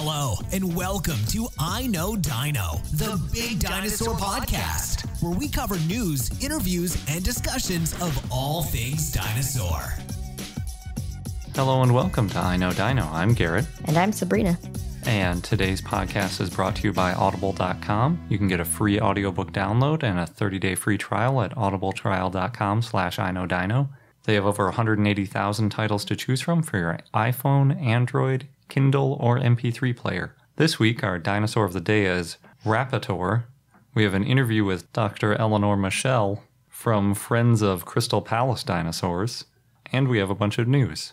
Hello, and welcome to I Know Dino, the Big Dinosaur Podcast, where we cover news, interviews, and discussions of all things dinosaur. Hello and welcome to I Know Dino. I'm Garrett, And I'm Sabrina. and today's podcast is brought to you by Audible.com. You can get a free audiobook download and a 30-day free trial at audibletrial.com slash I Know Dino. They have over 180,000 titles to choose from for your iPhone, Android, Kindle, or MP3 player. This week, our dinosaur of the day is Rapator. We have an interview with Dr. Ellinor Michel from Friends of Crystal Palace Dinosaurs, and we have a bunch of news.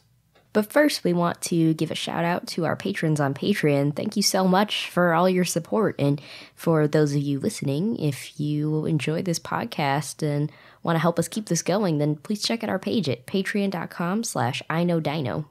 But first, we want to give a shout out to our patrons on Patreon. Thank you so much for all your support. And for those of you listening, if you enjoy this podcast and want to help us keep this going, then please check out our page at patreon.com slash I know dino.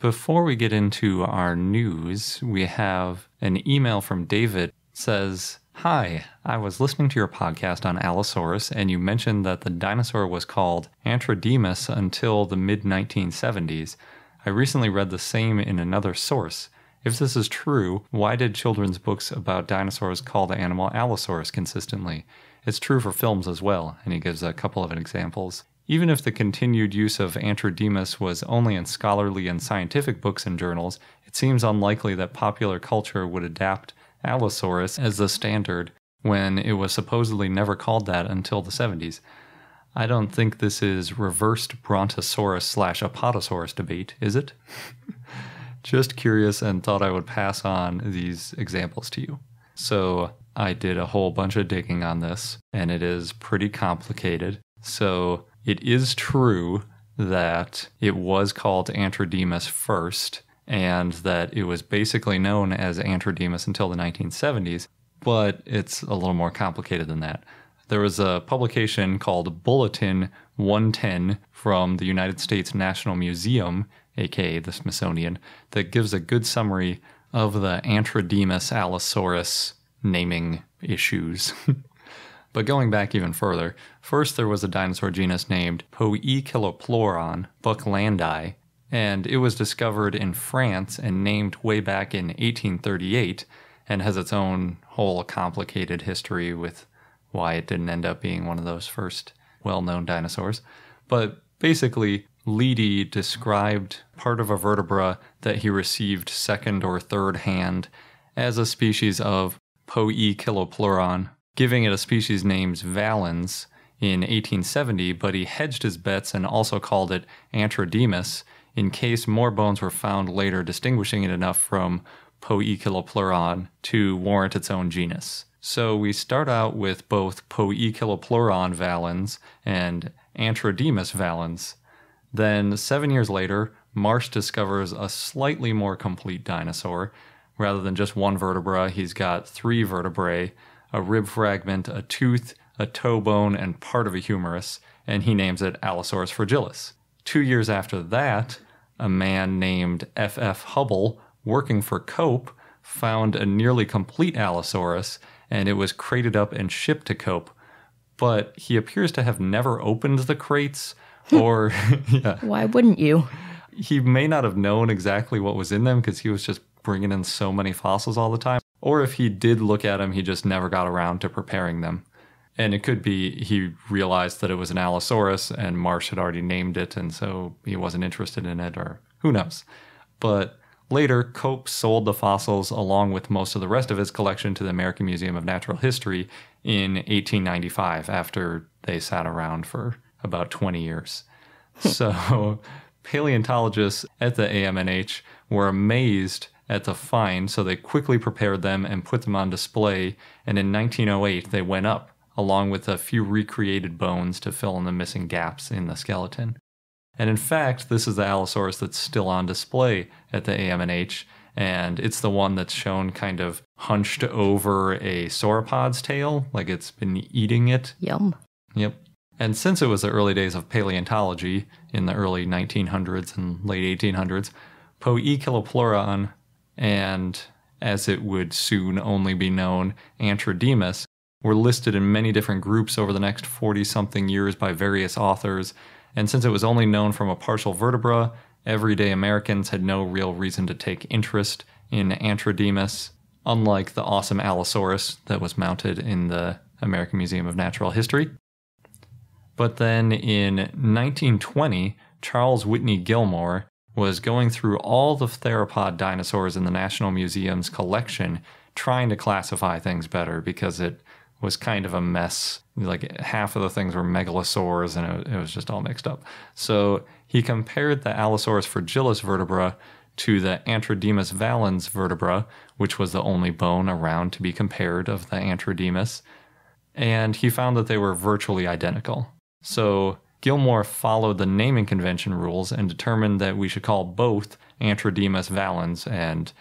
Before we get into our news, we have an email from David says, "Hi, I was listening to your podcast on Allosaurus and you mentioned that the dinosaur was called Antrodemus until the mid 1970s. I recently read the same in another source. If this is true, why did children's books about dinosaurs call the animal Allosaurus consistently? It's true for films as well." And he gives a couple of examples. Even if the continued use of Antrodemus was only in scholarly and scientific books and journals, it seems unlikely that popular culture would adapt Allosaurus as the standard when it was supposedly never called that until the 70s. I don't think this is reversed Brontosaurus slash Apatosaurus debate, is it? Just curious and thought I would pass on these examples to you. So I did a whole bunch of digging on this, and it is pretty complicated. So it is true that it was called Antrodemus first, and that it was basically known as Antrodemus until the 1970s, but it's a little more complicated than that. There was a publication called Bulletin 110 from the United States National Museum, aka the Smithsonian, that gives a good summary of the Antrodemus allosaurus naming issues. But going back even further, first there was a dinosaur genus named Poekilopleuron bucklandi, and it was discovered in France and named way back in 1838 and has its own whole complicated history with why it didn't end up being one of those first well known dinosaurs. But basically, Leidy described part of a vertebra that he received second or third hand as a species of Poekilopleuron giving it a species named valens in 1870, but he hedged his bets and also called it Antrodemus in case more bones were found later distinguishing it enough from Poekilopleuron to warrant its own genus. So we start out with both Poekilopleuron valens and Antrodemus valens. Then, seven years later, Marsh discovers a slightly more complete dinosaur. Rather than just one vertebra, he's got three vertebrae a rib fragment, a tooth, a toe bone, and part of a humerus, and he names it Allosaurus fragilis. Two years after that, a man named F. F. Hubbell, working for Cope, found a nearly complete Allosaurus, and it was crated up and shipped to Cope. But he appears to have never opened the crates, or yeah, Why wouldn't you? he may not have known exactly what was in them because he was just bringing in so many fossils all the time. Or if he did look at them, he just never got around to preparing them. And it could be he realized that it was an Allosaurus and Marsh had already named it, and so he wasn't interested in it, or who knows. But later, Cope sold the fossils along with most of the rest of his collection to the American Museum of Natural History in 1895 after they sat around for about 20 years. so paleontologists at the AMNH were amazed at the find, so they quickly prepared them and put them on display. And in 1908, they went up, along with a few recreated bones to fill in the missing gaps in the skeleton. And in fact, this is the Allosaurus that's still on display at the AMNH, and it's the one that's shown kind of hunched over a sauropod's tail, like it's been eating it. Yum. Yep. And since it was the early days of paleontology in the early 1900s and late 1800s, Poekilopleuron and, as it would soon only be known, Antrodemus were listed in many different groups over the next 40 something years by various authors. And since it was only known from a partial vertebra, everyday Americans had no real reason to take interest in Antrodemus, unlike the awesome Allosaurus that was mounted in the American Museum of Natural History. But then in 1920, Charles Whitney Gilmore was going through all the theropod dinosaurs in the National Museum's collection, trying to classify things better because it was kind of a mess. Like half of the things were megalosaurs and it, was just all mixed up. So he compared the Allosaurus fragilis vertebra to the Antrodemus valens vertebra, which was the only bone around to be compared of the Antrodemus. And he found that they were virtually identical. So Gilmore followed the naming convention rules and determined that we should call both Antrodemus valens and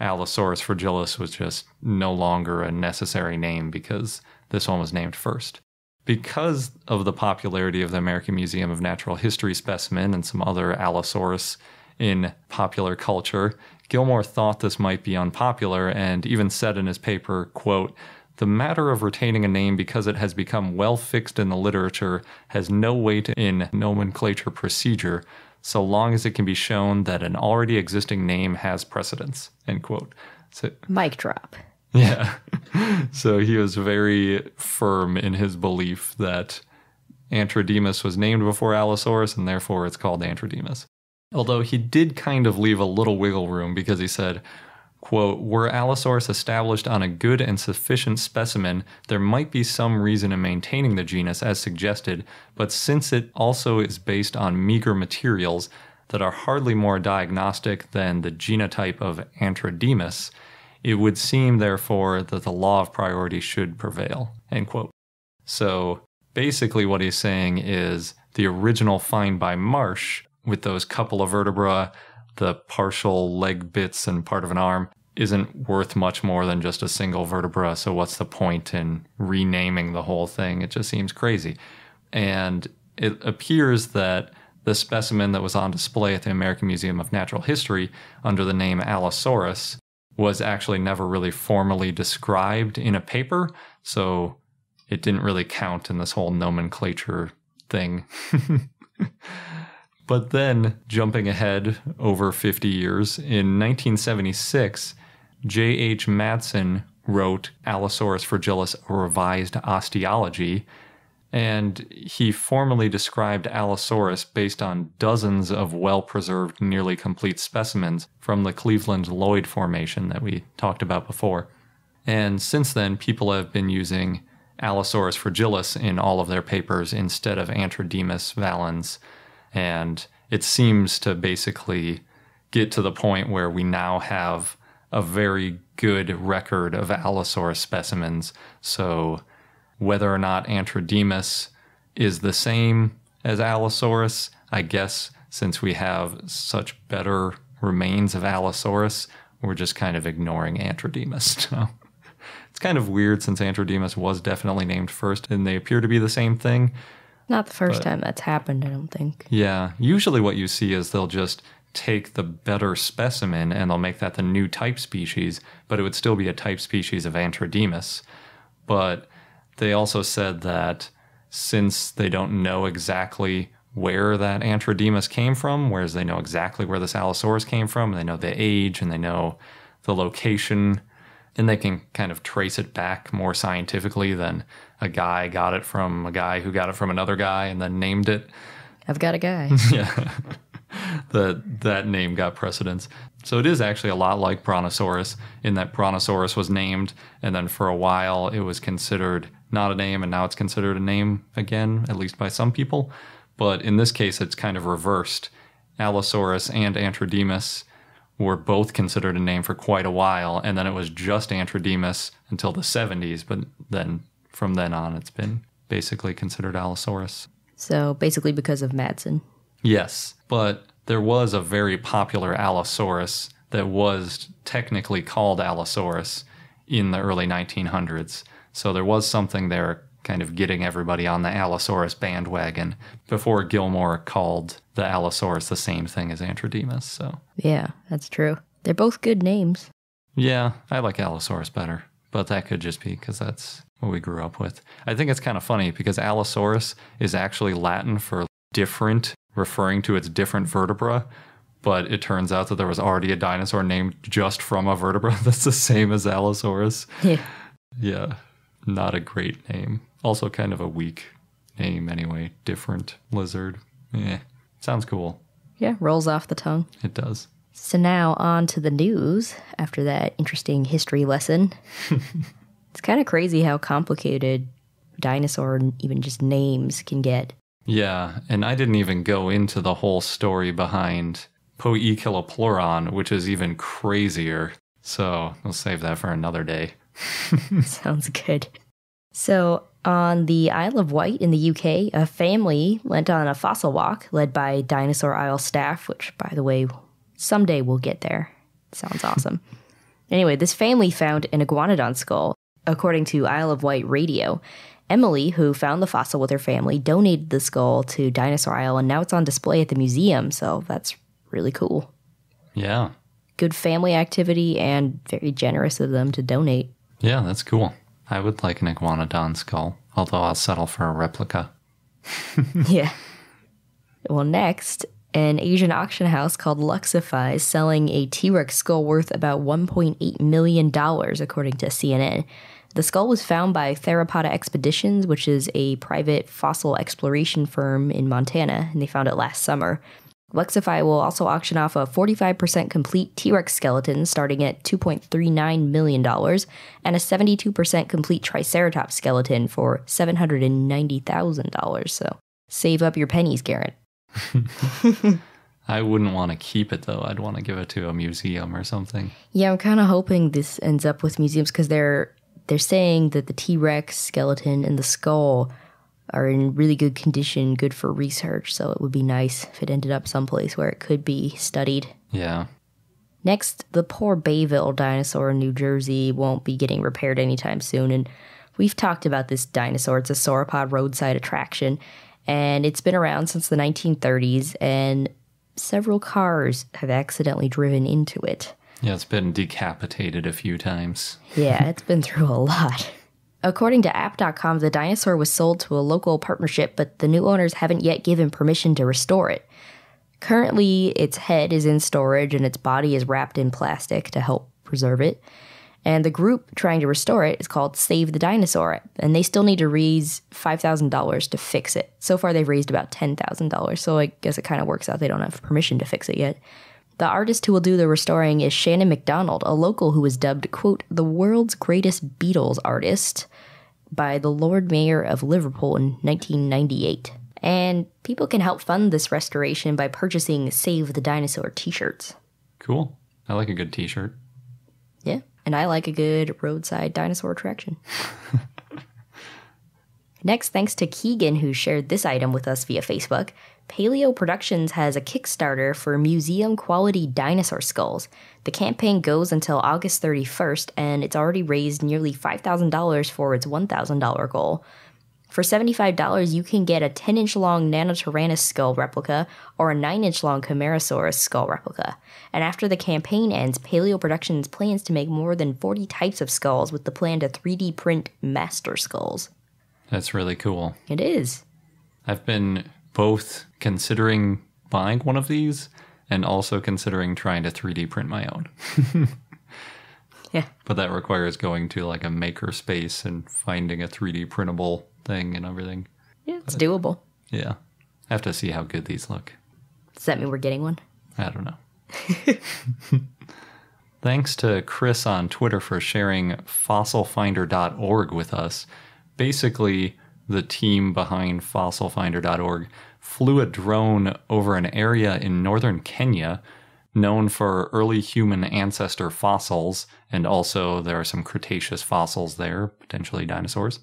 Allosaurus fragilis was just no longer a necessary name because this one was named first. Because of the popularity of the American Museum of Natural History specimen and some other Allosaurus in popular culture, Gilmore thought this might be unpopular and even said in his paper, quote, the matter of retaining a name because it has become well fixed in the literature has no weight in nomenclature procedure, so long as it can be shown that an already existing name has precedence. End quote. So, Mic drop. yeah. so he was very firm in his belief that Antrodemus was named before Allosaurus and therefore it's called Antrodemus. Although he did kind of leave a little wiggle room because he said, quote, were Allosaurus established on a good and sufficient specimen, there might be some reason in maintaining the genus as suggested, but since it also is based on meager materials that are hardly more diagnostic than the genotype of Antrodemus, it would seem, therefore, that the law of priority should prevail, end quote. So basically what he's saying is the original find by Marsh with those couple of vertebra the partial leg bits and part of an arm isn't worth much more than just a single vertebra. So what's the point in renaming the whole thing? It just seems crazy. And it appears that the specimen that was on display at the American Museum of Natural History under the name Allosaurus was actually never really formally described in a paper. So it didn't really count in this whole nomenclature thing. But then, jumping ahead over 50 years, in 1976, J.H. Madsen wrote Allosaurus fragilis, revised osteology, and he formally described Allosaurus based on dozens of well preserved, nearly complete specimens from the Cleveland Lloyd Formation that we talked about before. And since then, people have been using Allosaurus fragilis in all of their papers instead of Antrodemus valens and it seems to basically get to the point where we now have a very good record of Allosaurus specimens. So whether or not Antrodemus is the same as Allosaurus, I guess since we have such better remains of Allosaurus, we're just kind of ignoring Antrodemus. So it's kind of weird since Antrodemus was definitely named first and they appear to be the same thing. Not the first time that's happened, I don't think. Yeah. Usually what you see is they'll just take the better specimen and they'll make that the new type species, but it would still be a type species of Antrodemus. But they also said that since they don't know exactly where that Antrodemus came from, whereas they know exactly where this Allosaurus came from, they know the age and they know the location, and they can kind of trace it back more scientifically than a guy got it from a guy who got it from another guy and then named it. I've got a guy. yeah. that that name got precedence. So it is actually a lot like Brontosaurus in that Brontosaurus was named and then for a while it was considered not a name and now it's considered a name again, at least by some people. But in this case it's kind of reversed. Allosaurus and Antrodemus were both considered a name for quite a while and then it was just Antrodemus until the 70s, but then from then on, it's been basically considered Allosaurus. So basically, because of Madsen. Yes, but there was a very popular Allosaurus that was technically called Allosaurus in the early 1900s. So there was something there kind of getting everybody on the Allosaurus bandwagon before Gilmore called the Allosaurus the same thing as Antrodemus. So Yeah, that's true. They're both good names. yeah, I like Allosaurus better, but that could just be because that's what we grew up with. I think it's kind of funny because Allosaurus is actually Latin for different, referring to its different vertebra, but it turns out that there was already a dinosaur named just from a vertebra that's the same as Allosaurus. Yeah. Yeah, not a great name. Also, kind of a weak name anyway. Different lizard. Eh, sounds cool. Yeah, rolls off the tongue. It does. So now on to the news after that interesting history lesson. it's kind of crazy how complicated dinosaur and even just names can get. Yeah, and I didn't even go into the whole story behind Poekilopleuron, which is even crazier. So we'll save that for another day. Sounds good. So, on the Isle of Wight in the UK, a family went on a fossil walk led by Dinosaur Isle staff, which, by the way, someday we'll get there. Sounds awesome. anyway, this family found an iguanodon skull, according to Isle of Wight radio. Emily, who found the fossil with her family, donated the skull to Dinosaur Isle, and now it's on display at the museum, so that's really cool. Yeah. Good family activity and very generous of them to donate. Yeah, that's cool. I would like an iguanodon skull, although I'll settle for a replica. yeah. Well, next, an Asian auction house called Luxify is selling a T Rex skull worth about $1.8 million, according to CNN. The skull was found by Theropoda Expeditions, which is a private fossil exploration firm in Montana, and they found it last summer. Luxify will also auction off a 45% complete T Rex skeleton starting at $2.39 million and a 72% complete Triceratops skeleton for $790,000. So save up your pennies, Garrett. I wouldn't want to keep it though. I'd want to give it to a museum or something. Yeah, I'm kind of hoping this ends up with museums because they're they're saying that the T Rex skeleton and the skull are in really good condition, good for research. So it would be nice if it ended up someplace where it could be studied. Yeah. Next, the poor Bayville dinosaur in New Jersey won't be getting repaired anytime soon. And we've talked about this dinosaur. It's a sauropod roadside attraction, and it's been around since the 1930s, and several cars have accidentally driven into it. Yeah, it's been decapitated a few times. Yeah, it's been through a lot. According to app.com, the dinosaur was sold to a local partnership, but the new owners haven't yet given permission to restore it. Currently, its head is in storage and its body is wrapped in plastic to help preserve it. And the group trying to restore it is called Save the Dinosaur, and they still need to raise $5,000 to fix it. So far, they've raised about $10,000, so I guess it kind of works out they don't have permission to fix it yet. The artist who will do the restoring is Shannon McDonald, a local who was dubbed, quote, the world's greatest Beatles artist by the Lord Mayor of Liverpool in 1998. And people can help fund this restoration by purchasing Save the Dinosaur t shirts. Cool. I like a good t shirt. Yeah. And I like a good roadside dinosaur attraction. Next, thanks to Keegan, who shared this item with us via Facebook. Paleo Productions has a Kickstarter for museum quality dinosaur skulls. The campaign goes until August 31st, and it's already raised nearly $5,000 for its $1,000 goal. For $75, you can get a 10 inch long Nanotyrannus skull replica or a 9 inch long Camarasaurus skull replica. And after the campaign ends, Paleo Productions plans to make more than 40 types of skulls with the plan to 3D print master skulls. That's really cool. It is. I've been both considering buying one of these and also considering trying to 3D print my own. Yeah. But that requires going to like a maker space and finding a 3D printable thing and everything. Yeah, it's doable. Yeah. I have to see how good these look. Does that mean we're getting one? I don't know. Thanks to Chris on Twitter for sharing fossilfinder.org with us. Basically, the team behind fossilfinder.org flew a drone over an area in northern Kenya known for early human ancestor fossils, and also there are some Cretaceous fossils there, potentially dinosaurs.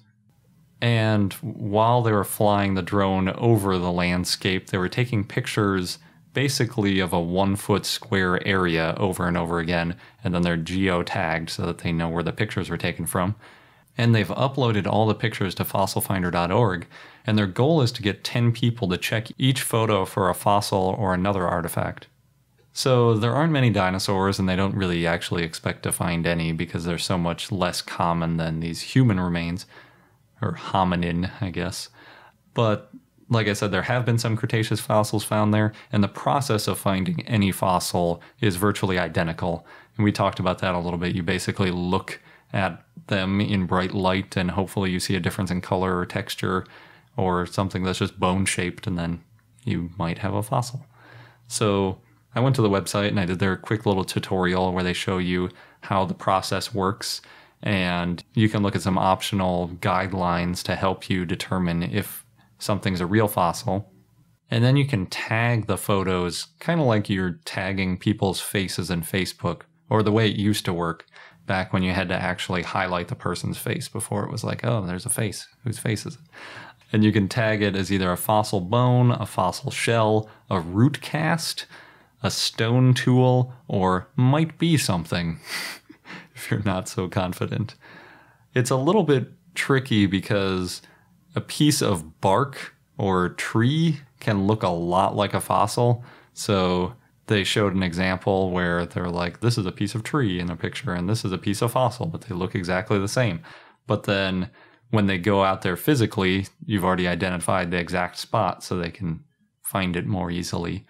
And while they were flying the drone over the landscape, they were taking pictures basically of a one foot square area over and over again, and then they're geotagged so that they know where the pictures were taken from. And they've uploaded all the pictures to fossilfinder.org, and their goal is to get 10 people to check each photo for a fossil or another artifact. So there aren't many dinosaurs, and they don't really actually expect to find any because they're so much less common than these human remains, or hominin, I guess. But like I said, there have been some Cretaceous fossils found there, and the process of finding any fossil is virtually identical. And we talked about that a little bit. You basically look at them in bright light, and hopefully you see a difference in color or texture or something that's just bone shaped, and then you might have a fossil. So I went to the website and I did their quick little tutorial where they show you how the process works. And you can look at some optional guidelines to help you determine if something's a real fossil. And then you can tag the photos kind of like you're tagging people's faces in Facebook or the way it used to work back when you had to actually highlight the person's face before it was like, oh, there's a face. Whose face is it? And you can tag it as either a fossil bone, a fossil shell, a root cast, a stone tool, or might be something if you're not so confident. It's a little bit tricky because a piece of bark or tree can look a lot like a fossil. So they showed an example where they're like, this is a piece of tree in a picture and this is a piece of fossil, but they look exactly the same. But then when they go out there physically, you've already identified the exact spot so they can find it more easily.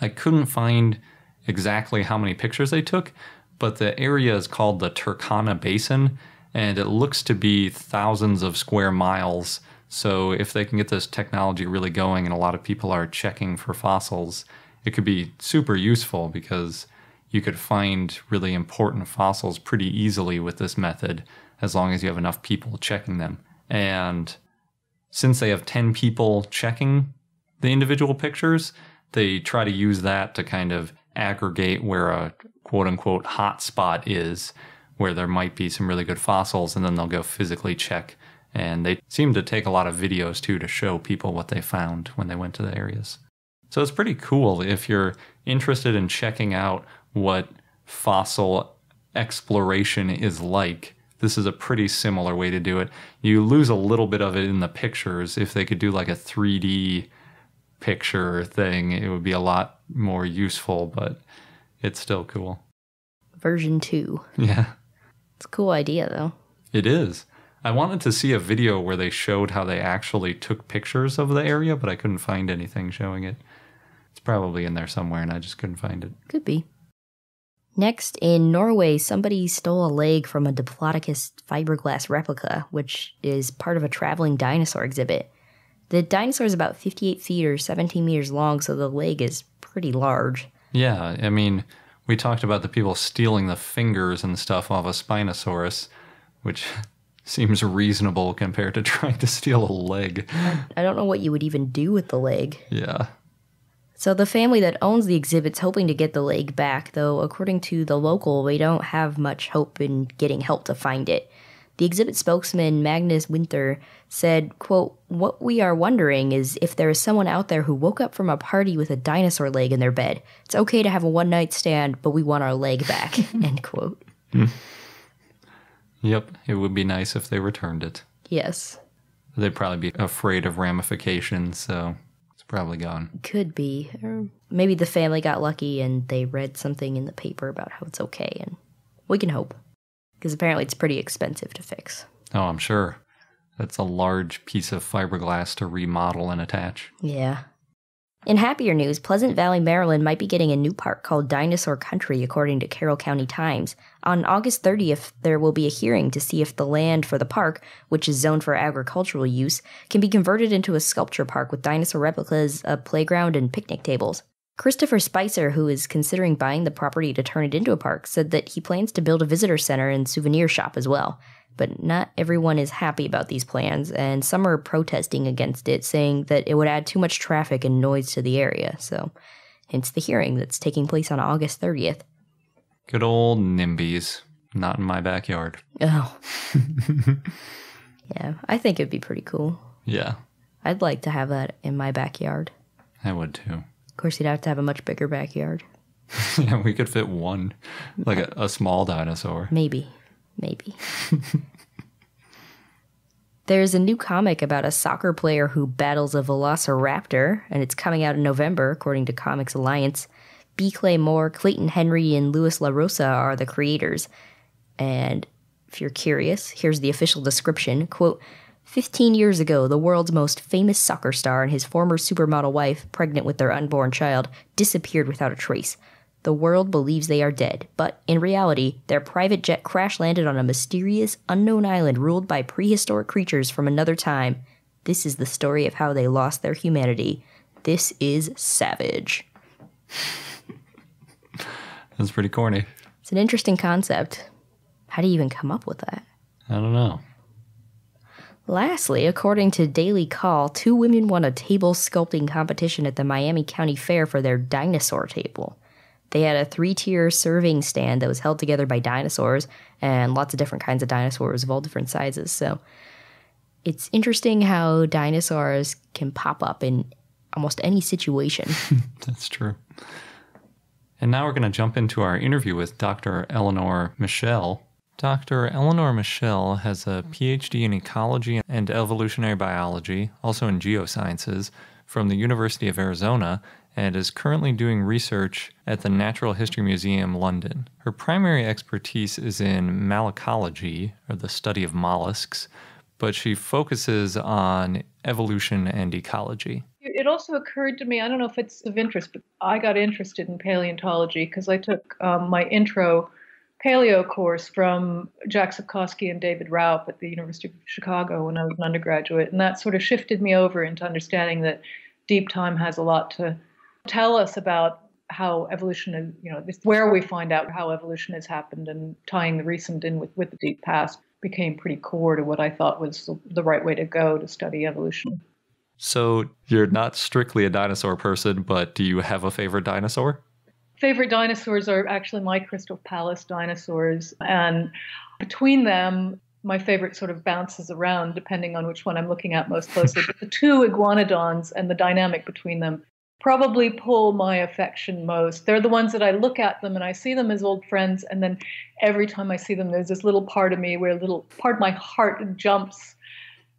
I couldn't find exactly how many pictures they took, but the area is called the Turkana Basin and it looks to be thousands of square miles. So if they can get this technology really going and a lot of people are checking for fossils, it could be super useful because you could find really important fossils pretty easily with this method as long as you have enough people checking them. And since they have 10 people checking the individual pictures, they try to use that to kind of aggregate where a quote unquote hot spot is, where there might be some really good fossils, and then they'll go physically check. And they seem to take a lot of videos too to show people what they found when they went to the areas. So it's pretty cool if you're interested in checking out what fossil exploration is like this is a pretty similar way to do it. You lose a little bit of it in the pictures. If they could do like a 3D picture thing, it would be a lot more useful, but it's still cool. Version 2. Yeah. It's a cool idea, though. It is. I wanted to see a video where they showed how they actually took pictures of the area, but I couldn't find anything showing it. Probably in there somewhere, and I just couldn't find it. Could be. Next, in Norway, somebody stole a leg from a Diplodocus fiberglass replica, which is part of a traveling dinosaur exhibit. The dinosaur is about 58 feet or 17 meters long, so the leg is pretty large. Yeah, I mean, we talked about the people stealing the fingers and stuff off a Spinosaurus, which seems reasonable compared to trying to steal a leg. I don't know what you would even do with the leg. Yeah. So the family that owns the exhibit's hoping to get the leg back, though according to the local, they don't have much hope in getting help to find it. The exhibit spokesman Magnus Winter said, quote, What we are wondering is if there is someone out there who woke up from a party with a dinosaur leg in their bed. It's okay to have a one night stand, but we want our leg back. End quote. Hmm. Yep, it would be nice if they returned it. Yes. They'd probably be afraid of ramifications, so probably gone. Could be. Or maybe the family got lucky and they read something in the paper about how it's okay, and we can hope. Because apparently it's pretty expensive to fix. Oh, I'm sure. That's a large piece of fiberglass to remodel and attach. Yeah. In happier news, Pleasant Valley, Maryland might be getting a new park called Dinosaur Country, according to Carroll County Times. On August 30th, there will be a hearing to see if the land for the park, which is zoned for agricultural use, can be converted into a sculpture park with dinosaur replicas, a playground, and picnic tables. Christopher Spicer, who is considering buying the property to turn it into a park, said that he plans to build a visitor center and souvenir shop as well but not everyone is happy about these plans, and some are protesting against it, saying that it would add too much traffic and noise to the area. So, hence the hearing that's taking place on August 30th. Good old NIMBYs. Not in my backyard. Oh. yeah, I think it'd be pretty cool. Yeah. I'd like to have that in my backyard. I would too. Of course, you'd have to have a much bigger backyard. yeah, we could fit one, like a, a small dinosaur. Maybe. Maybe. There's a new comic about a soccer player who battles a velociraptor, and it's coming out in November, according to Comics Alliance. B. Clay Moore, Clayton Henry, and Lewis LaRosa are the creators. And if you're curious, here's the official description. Quote, 15 years ago, the world's most famous soccer star and his former supermodel wife, pregnant with their unborn child, disappeared without a trace. The world believes they are dead, but in reality, their private jet crash landed on a mysterious, unknown island ruled by prehistoric creatures from another time. This is the story of how they lost their humanity. This is savage. That's pretty corny. It's an interesting concept. How do you even come up with that? I don't know. Lastly, according to Daily Call, two women won a table sculpting competition at the Miami County Fair for their dinosaur table. They had a three tier serving stand that was held together by dinosaurs and lots of different kinds of dinosaurs of all different sizes. So it's interesting how dinosaurs can pop up in almost any situation. That's true. And now we're going to jump into our interview with Dr. Ellinor Michel. Dr. Ellinor Michel has a PhD in ecology and evolutionary biology, also in geosciences, from the University of Arizona, and is currently doing research at the Natural History Museum, London. Her primary expertise is in malacology, or the study of mollusks, but she focuses on evolution and ecology. It also occurred to me, I don't know if it's of interest, but I got interested in paleontology because I took um, my intro paleo course from Jack Sepkoski and David Raup at the University of Chicago when I was an undergraduate. And that sort of shifted me over into understanding that deep time has a lot to tell us about how evolution is, you know, where we find out how evolution has happened and tying the recent in with, with the deep past became pretty core to what I thought was the right way to go to study evolution. So you're not strictly a dinosaur person, but do you have a favorite dinosaur? Favorite dinosaurs are actually my Crystal Palace dinosaurs. And between them, my favorite sort of bounces around depending on which one I'm looking at most closely. but the two iguanodons and the dynamic between them probably pull my affection most. They're the ones that I look at them and I see them as old friends, and then every time I see them, there's this little part of me where a little part of my heart jumps,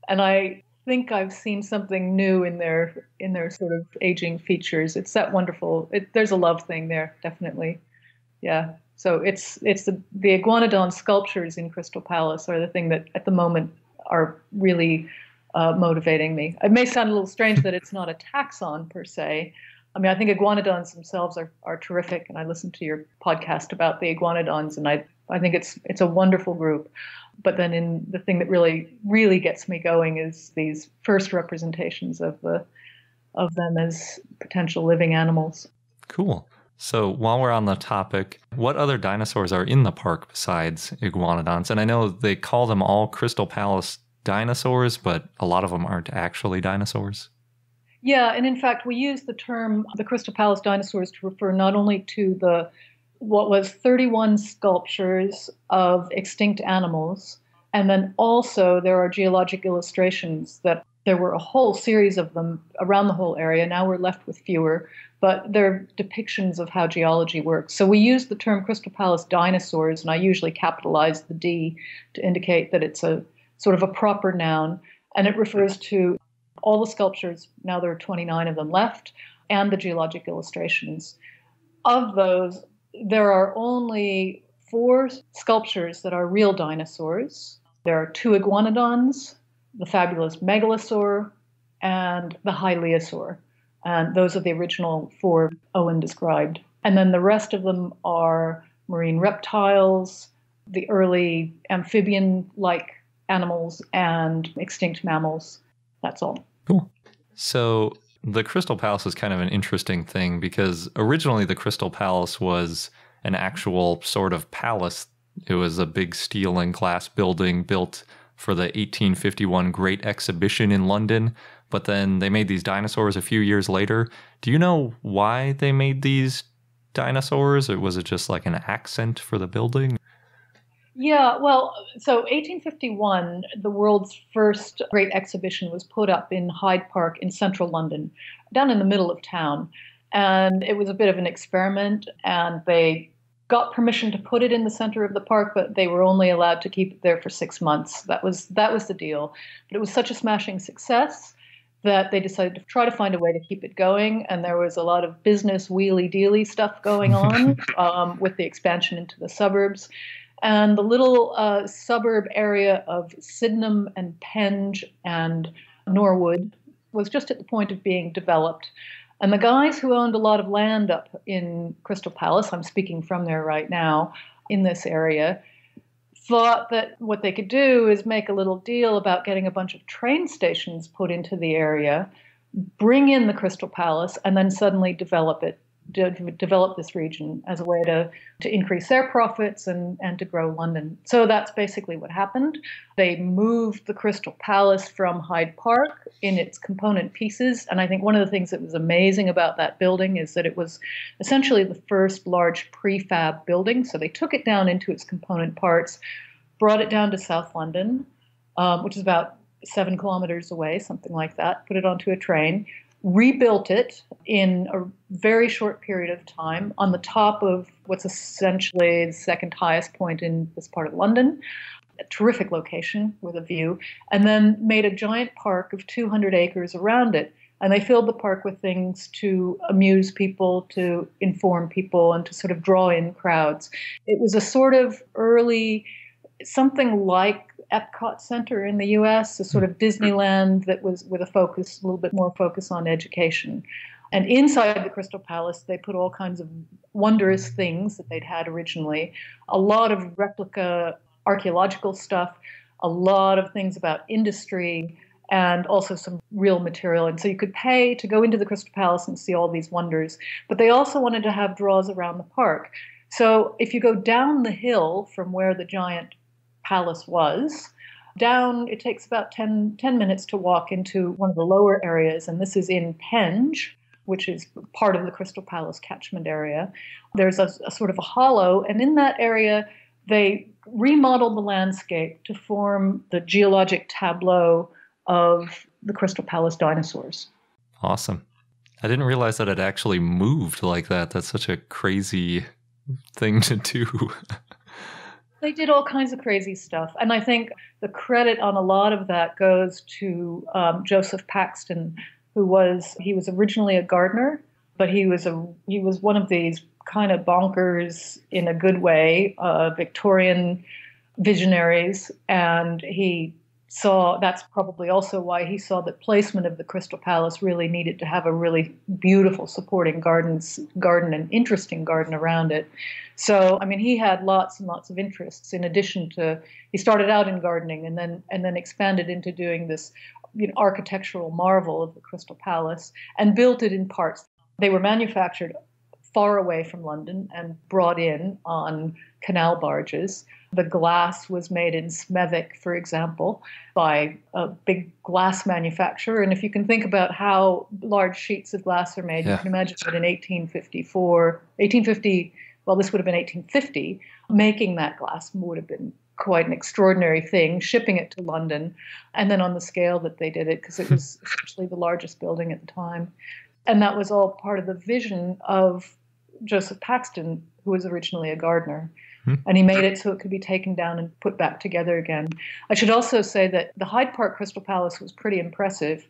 and I think I've seen something new in their in their sort of aging features. It's that wonderful. It, there's a love thing there, definitely. Yeah. So it's it's the the iguanodon sculptures in Crystal Palace are the thing that at the moment are really uh, motivating me. It may sound a little strange that it's not a taxon per se. I mean, I think iguanodons themselves are, are terrific, and I listened to your podcast about the iguanodons, and I I think it's it's a wonderful group. But then, in the thing that really really gets me going is these first representations of the of them as potential living animals. Cool. So while we're on the topic, what other dinosaurs are in the park besides iguanodons? And I know they call them all Crystal Palace dinosaurs, but a lot of them aren't actually dinosaurs. Yeah, and in fact, we use the term the Crystal Palace dinosaurs to refer not only to the what was 31 sculptures of extinct animals, and then also there are geologic illustrations that there were a whole series of them around the whole area. Now we're left with fewer, but they're depictions of how geology works. So we use the term Crystal Palace dinosaurs, and I usually capitalize the D to indicate that it's a sort of a proper noun, and it refers to all the sculptures. Now there are 29 of them left, and the geologic illustrations. Of those, there are only four sculptures that are real dinosaurs. There are two iguanodons, the fabulous megalosaur, and the hylaeosaur. And those are the original four Owen described. And then the rest of them are marine reptiles, the early amphibian like animals and extinct mammals. That's all. Cool. So the Crystal Palace is kind of an interesting thing because originally the Crystal Palace was an actual sort of palace. It was a big steel and glass building built for the 1851 Great Exhibition in London. But then they made these dinosaurs a few years later. Do you know why they made these dinosaurs? Or was it just like an accent for the building? Yeah, well, so 1851, the world's first great exhibition was put up in Hyde Park in central London, down in the middle of town. And it was a bit of an experiment, and they got permission to put it in the center of the park, but they were only allowed to keep it there for six months. That was that was the deal. But it was such a smashing success that they decided to try to find a way to keep it going. And there was a lot of business wheelie dealy stuff going on um, with the expansion into the suburbs. And the little uh, suburb area of Sydenham and Penge and Norwood was just at the point of being developed. And the guys who owned a lot of land up in Crystal Palace, I'm speaking from there right now, in this area, thought that what they could do is make a little deal about getting a bunch of train stations put into the area, bring in the Crystal Palace, and then suddenly develop it de- develop this region as a way to, to increase their profits and, and to grow London. So that's basically what happened. They moved the Crystal Palace from Hyde Park in its component pieces. And I think one of the things that was amazing about that building is that it was essentially the first large prefab building. So they took it down into its component parts, brought it down to South London, um, which is about seven kilometers away, something like that, put it onto a train, rebuilt it in a very short period of time on the top of what's essentially the second highest point in this part of London. A terrific location with a view, and then made a giant park of 200 acres around it. And they filled the park with things to amuse people, to inform people, and to sort of draw in crowds. It was a sort of early, something like Epcot Center in the U.S., a sort of mm-hmm. Disneyland that was with a focus, a little bit more focus on education. And inside the Crystal Palace, they put all kinds of wondrous things that they'd had originally, a lot of replica archaeological stuff, a lot of things about industry, and also some real material. And so you could pay to go into the Crystal Palace and see all these wonders. But they also wanted to have draws around the park. So if you go down the hill from where the giant palace was. Down, it takes about 10, 10 minutes to walk into one of the lower areas, and this is in Penge, which is part of the Crystal Palace catchment area. There's a, a sort of a hollow, and in that area, they remodeled the landscape to form the geologic tableau of the Crystal Palace dinosaurs. Awesome. I didn't realize that it actually moved like that. That's such a crazy thing to do. They did all kinds of crazy stuff. And I think the credit on a lot of that goes to um, Joseph Paxton, who was, he was originally a gardener, but he was a, he was one of these kind of bonkers in a good way, uh, Victorian visionaries. And he saw that's probably also why he saw that placement of the Crystal Palace really needed to have a really beautiful supporting gardens garden and interesting garden around it. So I mean he had lots and lots of interests in addition to he started out in gardening and then and then expanded into doing this you know, architectural marvel of the Crystal Palace and built it in parts. They were manufactured far away from London and brought in on canal barges. The glass was made in Smethwick, for example, by a big glass manufacturer. And if you can think about how large sheets of glass are made, yeah. you can imagine that in 1854, 1850, well, this would have been 1850, making that glass would have been quite an extraordinary thing, shipping it to London, and then on the scale that they did it, because it was essentially the largest building at the time. And that was all part of the vision of Joseph Paxton, who was originally a gardener. Hmm. And he made it so it could be taken down and put back together again. I should also say that the Hyde Park Crystal Palace was pretty impressive,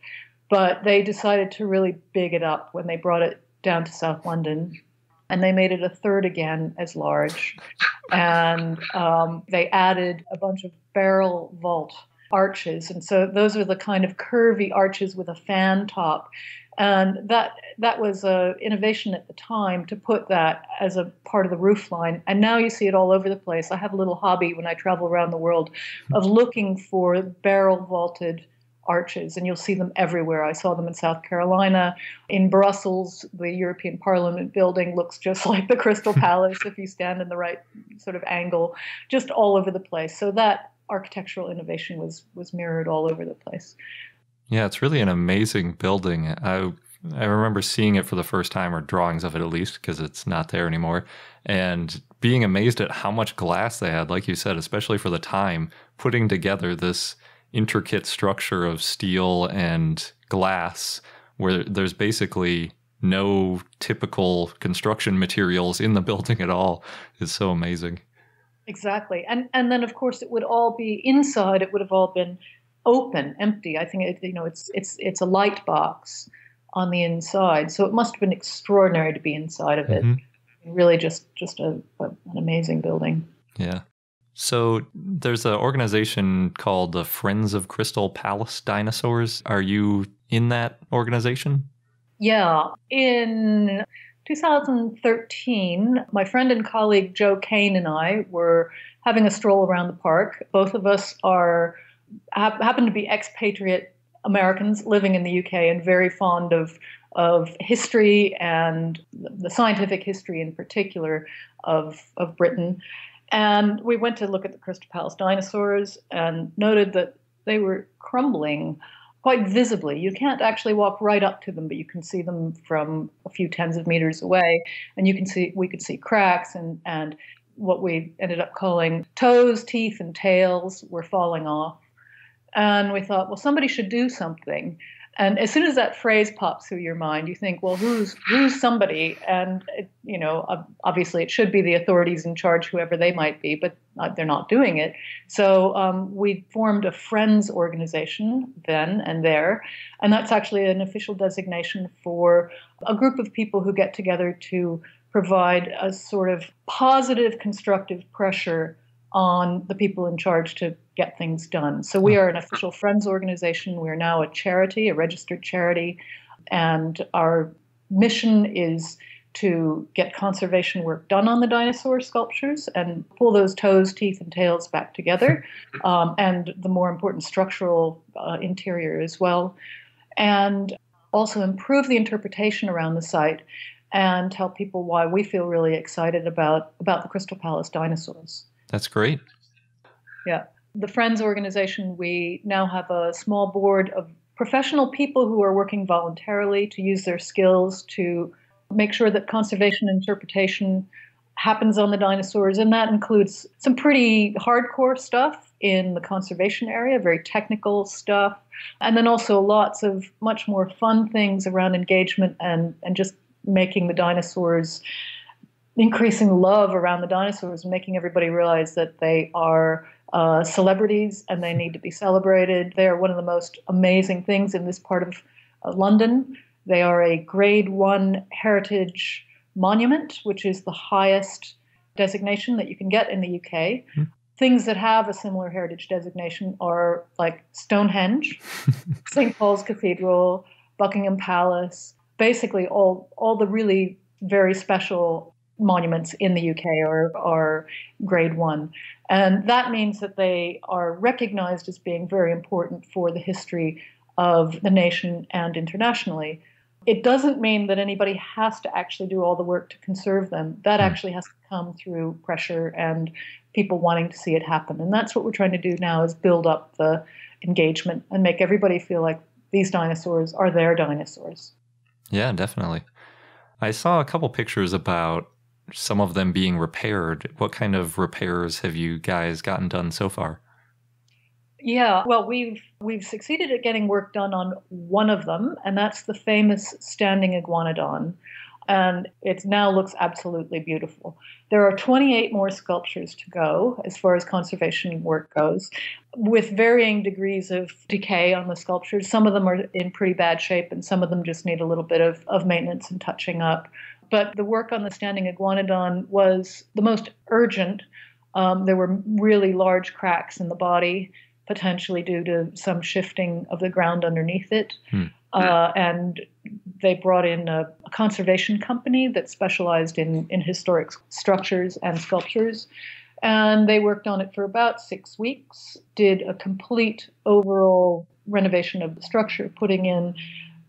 but they decided to really big it up when they brought it down to South London. And they made it a third again as large. And um, they added a bunch of barrel vault arches. And so those are the kind of curvy arches with a fan top and that that was an innovation at the time to put that as a part of the roof line. And now you see it all over the place. I have a little hobby when I travel around the world of hmm. looking for barrel vaulted arches, and you'll see them everywhere. I saw them in South Carolina. In Brussels, the European Parliament building looks just like the Crystal Palace if you stand in the right sort of angle, just all over the place. So that architectural innovation was was mirrored all over the place. Yeah, it's really an amazing building. I I remember seeing it for the first time, or drawings of it at least, because it's not there anymore, and being amazed at how much glass they had, like you said, especially for the time, putting together this intricate structure of steel and glass where there's basically no typical construction materials in the building at all is so amazing. Exactly. And and then of course it would all be inside it would have all been open, empty. I think it, you know it's it's it's a light box on the inside, so it must have been extraordinary to be inside of it. Mm-hmm. Really, just just a, a, an amazing building. Yeah. So there's an organization called the Friends of Crystal Palace Dinosaurs. Are you in that organization? Yeah. In 2013, my friend and colleague Joe Cain and I were having a stroll around the park. Both of us are happen to be expatriate Americans living in the UK and very fond of of history and the scientific history in particular of of Britain. And we went to look at the Crystal Palace dinosaurs and noted that they were crumbling quite visibly. You can't actually walk right up to them, but you can see them from a few tens of meters away, and you can see we could see cracks and and what we ended up calling toes, teeth, and tails were falling off. And we thought, well, somebody should do something. And as soon as that phrase pops through your mind, you think, well, who's who's somebody? And it, you know, obviously, it should be the authorities in charge, whoever they might be, but they're not doing it. So um, we formed a friends organization then and there, and that's actually an official designation for a group of people who get together to provide a sort of positive, constructive pressure on the people in charge to get things done. So we are an official friends organization. We are now a charity, a registered charity, and our mission is to get conservation work done on the dinosaur sculptures and pull those toes, teeth, and tails back together, um, and the more important structural uh, interior as well, and also improve the interpretation around the site and tell people why we feel really excited about about the Crystal Palace dinosaurs. That's great. Yeah. The Friends organization, we now have a small board of professional people who are working voluntarily to use their skills to make sure that conservation interpretation happens on the dinosaurs. And that includes some pretty hardcore stuff in the conservation area, very technical stuff. And then also lots of much more fun things around engagement and, and just making the dinosaurs increasing love around the dinosaurs, making everybody realize that they are uh, celebrities and they need to be celebrated. They are one of the most amazing things in this part of uh, London. They are a grade one heritage monument, which is the highest designation that you can get in the UK. Mm-hmm. Things that have a similar heritage designation are like Stonehenge, St. Paul's Cathedral, Buckingham Palace, basically all all the really very special monuments in the UK are, are grade one. And that means that they are recognized as being very important for the history of the nation and internationally. It doesn't mean that anybody has to actually do all the work to conserve them. That hmm. actually has to come through pressure and people wanting to see it happen. And that's what we're trying to do now is build up the engagement and make everybody feel like these dinosaurs are their dinosaurs. Yeah, definitely. I saw a couple pictures about some of them being repaired. What kind of repairs have you guys gotten done so far? Yeah, well, we've we've succeeded at getting work done on one of them, and that's the famous standing iguanodon, and it now looks absolutely beautiful. There are 28 more sculptures to go as far as conservation work goes, with varying degrees of decay on the sculptures. Some of them are in pretty bad shape, and some of them just need a little bit of, of maintenance and touching up. But the work on the standing iguanodon was the most urgent. Um, there were really large cracks in the body, potentially due to some shifting of the ground underneath it. Hmm. Uh, and they brought in a, a, conservation company that specialized in, in historic structures and sculptures. And they worked on it for about six weeks, did a complete overall renovation of the structure, putting in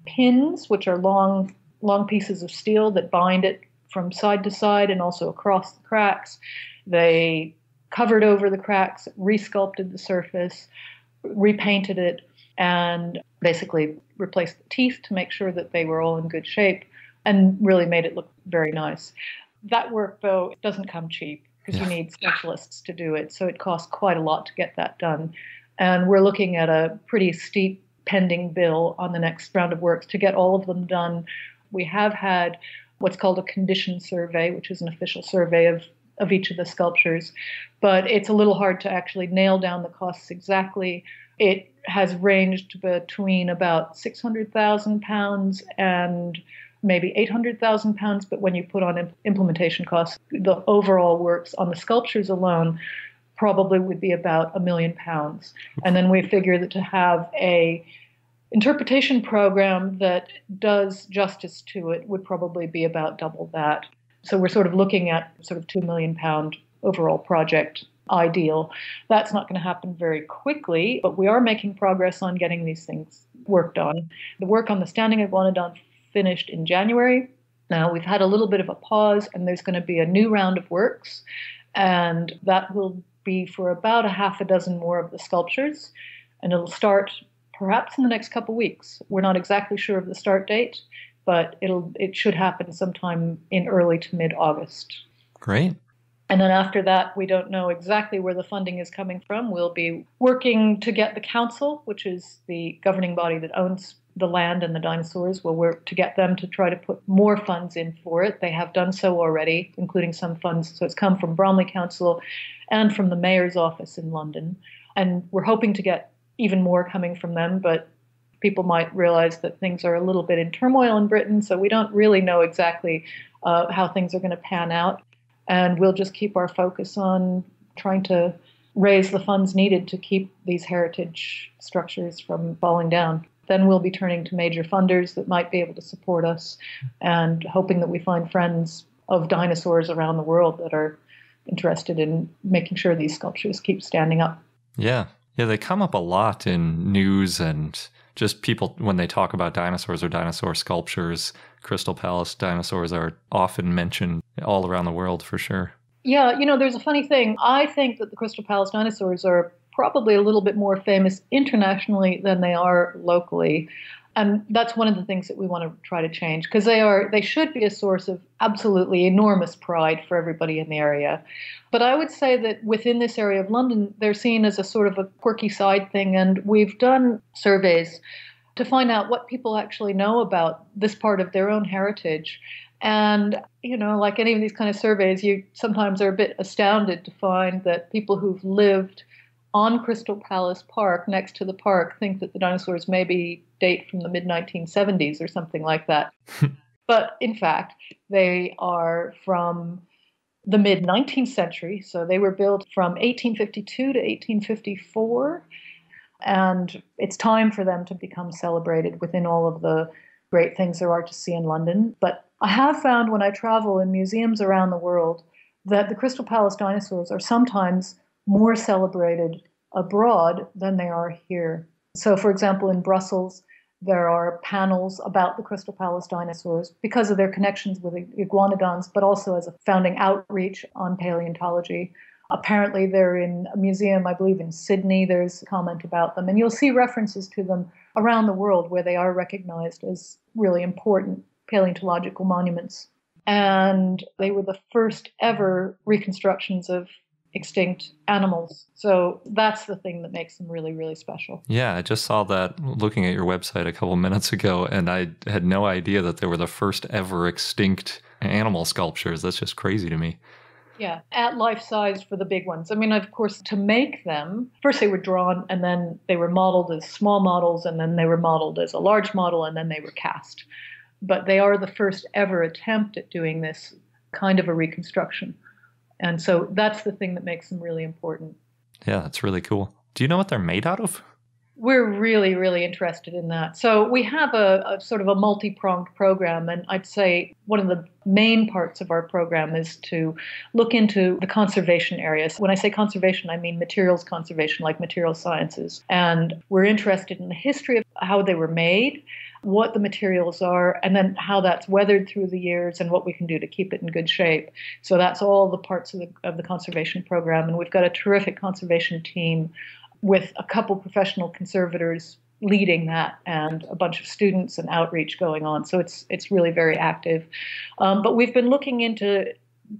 pins, which are long long pieces of steel that bind it from side to side and also across the cracks. They covered over the cracks, resculpted the surface, repainted it, and basically replaced the teeth to make sure that they were all in good shape and really made it look very nice. That work, though, doesn't come cheap because yeah. you need specialists to do it. So it costs quite a lot to get that done. And we're looking at a pretty steep pending bill on the next round of works to get all of them done we have had what's called a condition survey, which is an official survey of, of each of the sculptures, but it's a little hard to actually nail down the costs exactly. It has ranged between about 600,000 pounds and maybe 800,000 pounds, but when you put on implementation costs, the overall works on the sculptures alone probably would be about a million pounds. And then we figure that to have a interpretation program that does justice to it would probably be about double that. So we're sort of looking at sort of two million pound overall project ideal. That's not going to happen very quickly, but we are making progress on getting these things worked on. The work on the standing iguanodon finished in January. Now we've had a little bit of a pause, and there's going to be a new round of works, and that will be for about a half a dozen more of the sculptures, and it'll start perhaps in the next couple of weeks. We're not exactly sure of the start date, but it'll it should happen sometime in early to mid August. Great. And then after that, we don't know exactly where the funding is coming from. We'll be working to get the council, which is the governing body that owns the land and the dinosaurs. We'll work to get them to try to put more funds in for it. They have done so already, including some funds. So it's come from Bromley Council and from the mayor's office in London. And we're hoping to get even more coming from them, but people might realize that things are a little bit in turmoil in Britain, so we don't really know exactly uh, how things are going to pan out. And we'll just keep our focus on trying to raise the funds needed to keep these heritage structures from falling down. Then we'll be turning to major funders that might be able to support us and hoping that we find friends of dinosaurs around the world that are interested in making sure these sculptures keep standing up. Yeah. Yeah, they come up a lot in news and just people when they talk about dinosaurs or dinosaur sculptures. Crystal Palace dinosaurs are often mentioned all around the world for sure. Yeah, you know, there's a funny thing. I think that the Crystal Palace dinosaurs are probably a little bit more famous internationally than they are locally. And that's one of the things that we want to try to change because they are they should be a source of absolutely enormous pride for everybody in the area. But I would say that within this area of London, they're seen as a sort of a quirky side thing. And we've done surveys to find out what people actually know about this part of their own heritage. And, you know, like any of these kind of surveys, you sometimes are a bit astounded to find that people who've lived on Crystal Palace Park, next to the park, think that the dinosaurs maybe date from the mid 1970s or something like that. but in fact, they are from the mid 19th century. So they were built from 1852 to 1854. And it's time for them to become celebrated within all of the great things there are to see in London. But I have found when I travel in museums around the world that the Crystal Palace dinosaurs are sometimes more celebrated abroad than they are here. So, for example, in Brussels, there are panels about the Crystal Palace dinosaurs because of their connections with iguanodons, but also as a founding outreach on paleontology. Apparently, they're in a museum, I believe, in Sydney. There's a comment about them. And you'll see references to them around the world where they are recognized as really important paleontological monuments. And they were the first ever reconstructions of extinct animals. So that's the thing that makes them really, really special. Yeah, I just saw that looking at your website a couple minutes ago, and I had no idea that they were the first ever extinct animal sculptures. That's just crazy to me. Yeah, at life size for the big ones. I mean, of course, to make them, first they were drawn and then they were modeled as small models and then they were modeled as a large model and then they were cast. But they are the first ever attempt at doing this kind of a reconstruction. And so that's the thing that makes them really important. Yeah, that's really cool. Do you know what they're made out of? We're really, really interested in that. So we have a, a sort of a multi-pronged program, and I'd say one of the main parts of our program is to look into the conservation areas. When I say conservation, I mean materials conservation, like material sciences. And we're interested in the history of how they were made, what the materials are, and then how that's weathered through the years and what we can do to keep it in good shape. So that's all the parts of the, of the conservation program. And we've got a terrific conservation team with a couple professional conservators leading that and a bunch of students and outreach going on. So it's it's really very active. Um, but we've been looking into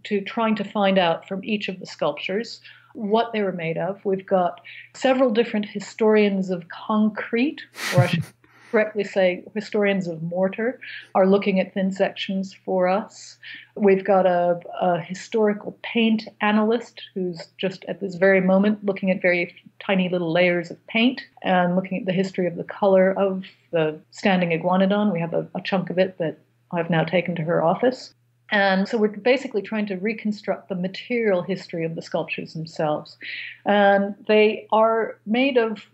to trying to find out from each of the sculptures what they were made of. We've got several different historians of concrete, or I should correctly say historians of mortar are looking at thin sections for us. We've got a, a, historical paint analyst who's just at this very moment looking at very tiny little layers of paint and looking at the history of the color of the standing iguanodon. We have a, a chunk of it that I've now taken to her office. And so we're basically trying to reconstruct the material history of the sculptures themselves. And they are made of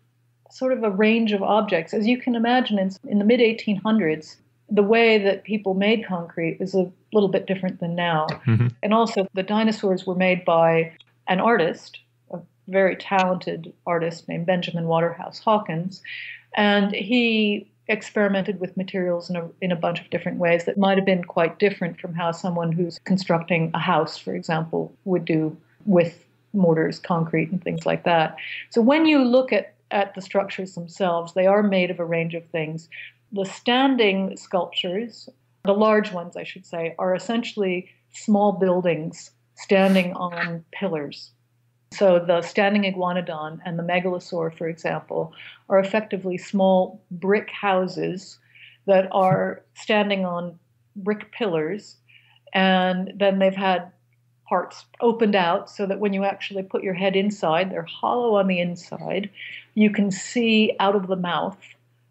sort of a range of objects. As you can imagine, in, in the mid 1800s, the way that people made concrete is a little bit different than now. Mm-hmm. And also, the dinosaurs were made by an artist, a very talented artist named Benjamin Waterhouse Hawkins. And he experimented with materials in a, in a bunch of different ways that might have been quite different from how someone who's constructing a house, for example, would do with mortars, concrete, and things like that. So when you look at, at the structures themselves, they are made of a range of things. The standing sculptures, the large ones, I should say, are essentially small buildings standing on pillars. So the standing iguanodon and the megalosaur, for example, are effectively small brick houses that are standing on brick pillars, and then they've had parts opened out so that when you actually put your head inside, they're hollow on the inside. You can see out of the mouth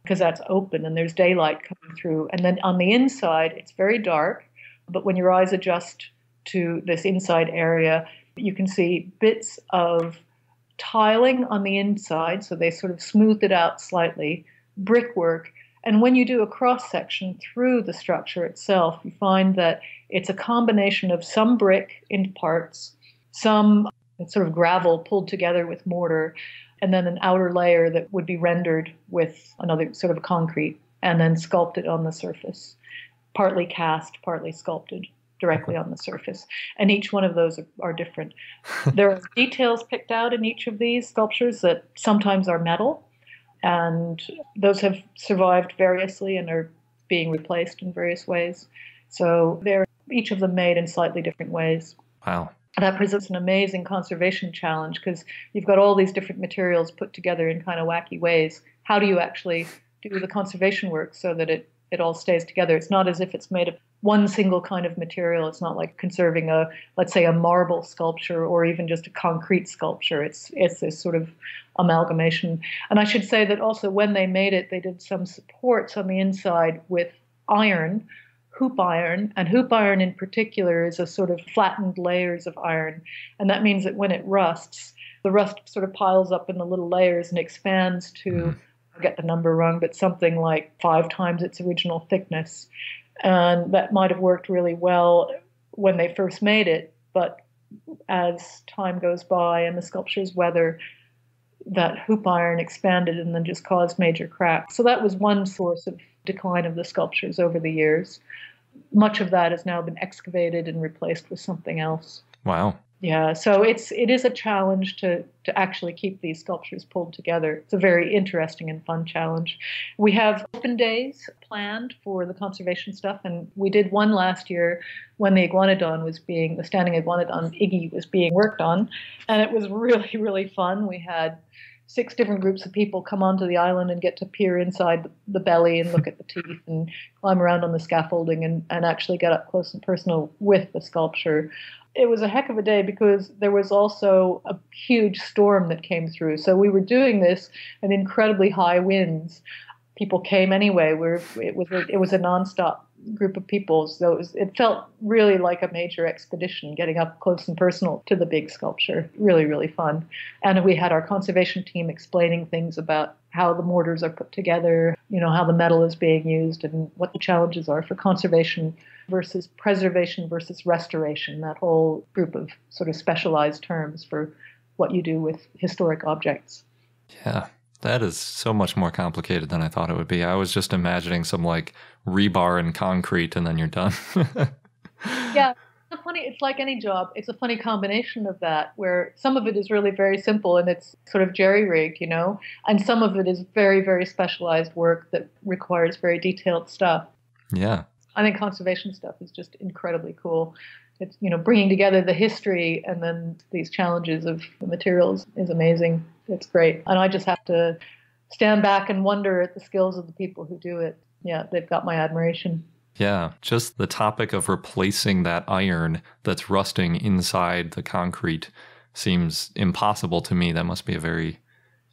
because that's open and there's daylight coming through. And then on the inside, it's very dark, but when your eyes adjust to this inside area, you can see bits of tiling on the inside, so they sort of smoothed it out slightly, brickwork. And when you do a cross section through the structure itself, you find that it's a combination of some brick in parts, some sort of gravel pulled together with mortar, and then an outer layer that would be rendered with another sort of concrete and then sculpted on the surface, partly cast, partly sculpted directly on the surface. And each one of those are, are different. there are details picked out in each of these sculptures that sometimes are metal, and those have survived variously and are being replaced in various ways. So they're each of them made in slightly different ways. Wow. That presents an amazing conservation challenge because you've got all these different materials put together in kind of wacky ways. How do you actually do the conservation work so that it, it all stays together? It's not as if it's made of one single kind of material. It's not like conserving a, let's say, a marble sculpture or even just a concrete sculpture. It's it's this sort of amalgamation. And I should say that also when they made it, they did some supports on the inside with iron, hoop iron, and hoop iron in particular is a sort of flattened layers of iron, and that means that when it rusts, the rust sort of piles up in the little layers and expands to. Mm-hmm. Get the number wrong, but something like five times its original thickness and that might have worked really well when they first made it, but as time goes by and the sculptures weather, that hoop iron expanded and then just caused major cracks. So that was one source of decline of the sculptures over the years. Much of that has now been excavated and replaced with something else. Wow. Yeah, so it's it is a challenge to to actually keep these sculptures pulled together. It's a very interesting and fun challenge. We have open days planned for the conservation stuff, and we did one last year when the iguanodon was being the standing iguanodon Iggy was being worked on, and it was really really fun. We had six different groups of people come onto the island and get to peer inside the, belly and look at the teeth and climb around on the scaffolding and, and actually get up close and personal with the sculpture it was a heck of a day because there was also a huge storm that came through. So we were doing this in incredibly high winds. People came anyway. We're, it was a, it was a nonstop group of people, so it, was, it felt really like a major expedition, getting up close and personal to the big sculpture. Really, really fun. And we had our conservation team explaining things about how the mortars are put together, you know, how the metal is being used, and what the challenges are for conservation versus preservation versus restoration, that whole group of sort of specialized terms for what you do with historic objects. Yeah, that is so much more complicated than I thought it would be. I was just imagining some like rebar and concrete and then you're done. yeah. It's funny, it's like any job. It's a funny combination of that, where some of it is really very simple and it's sort of jerry rigged, you know, and some of it is very, very specialized work that requires very detailed stuff. Yeah. I think conservation stuff is just incredibly cool. It's you know bringing together the history and then these challenges of the materials is amazing. It's great, and I just have to stand back and wonder at the skills of the people who do it. Yeah, they've got my admiration. Yeah, just the topic of replacing that iron that's rusting inside the concrete seems impossible to me. That must be a very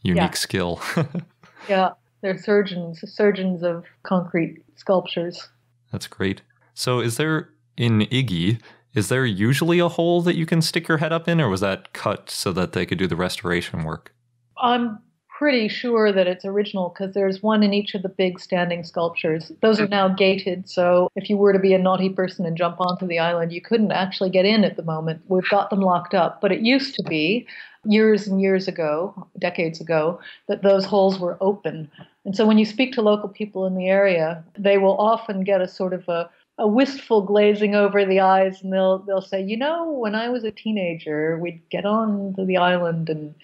unique yeah. skill. yeah, they're surgeons, surgeons of concrete sculptures. That's great. So, is there in Iggy, is there usually a hole that you can stick your head up in, or was that cut so that they could do the restoration work? I'm pretty sure that it's original because there's one in each of the big standing sculptures. Those are now gated, so if you were to be a naughty person and jump onto the island, you couldn't actually get in at the moment. We've got them locked up, but it used to be years and years ago, decades ago, that those holes were open. And so when you speak to local people in the area, they will often get a sort of a a wistful glazing over the eyes and they'll they'll say, you know, when I was a teenager, we'd get on to the island and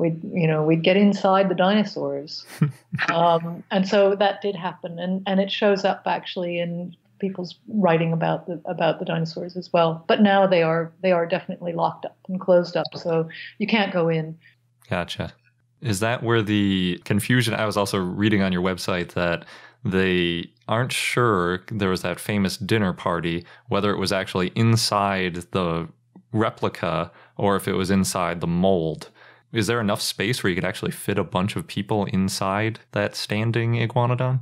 we'd you know we'd get inside the dinosaurs. Um, and so that did happen and and it shows up actually in people's writing about the about the dinosaurs as well. But now they are they are definitely locked up and closed up so you can't go in. Gotcha. Is that where the confusion i was also reading on your website that they aren't sure there was that famous dinner party whether it was actually inside the replica or if it was inside the mold is there enough space where you could actually fit a bunch of people inside that standing iguanodon?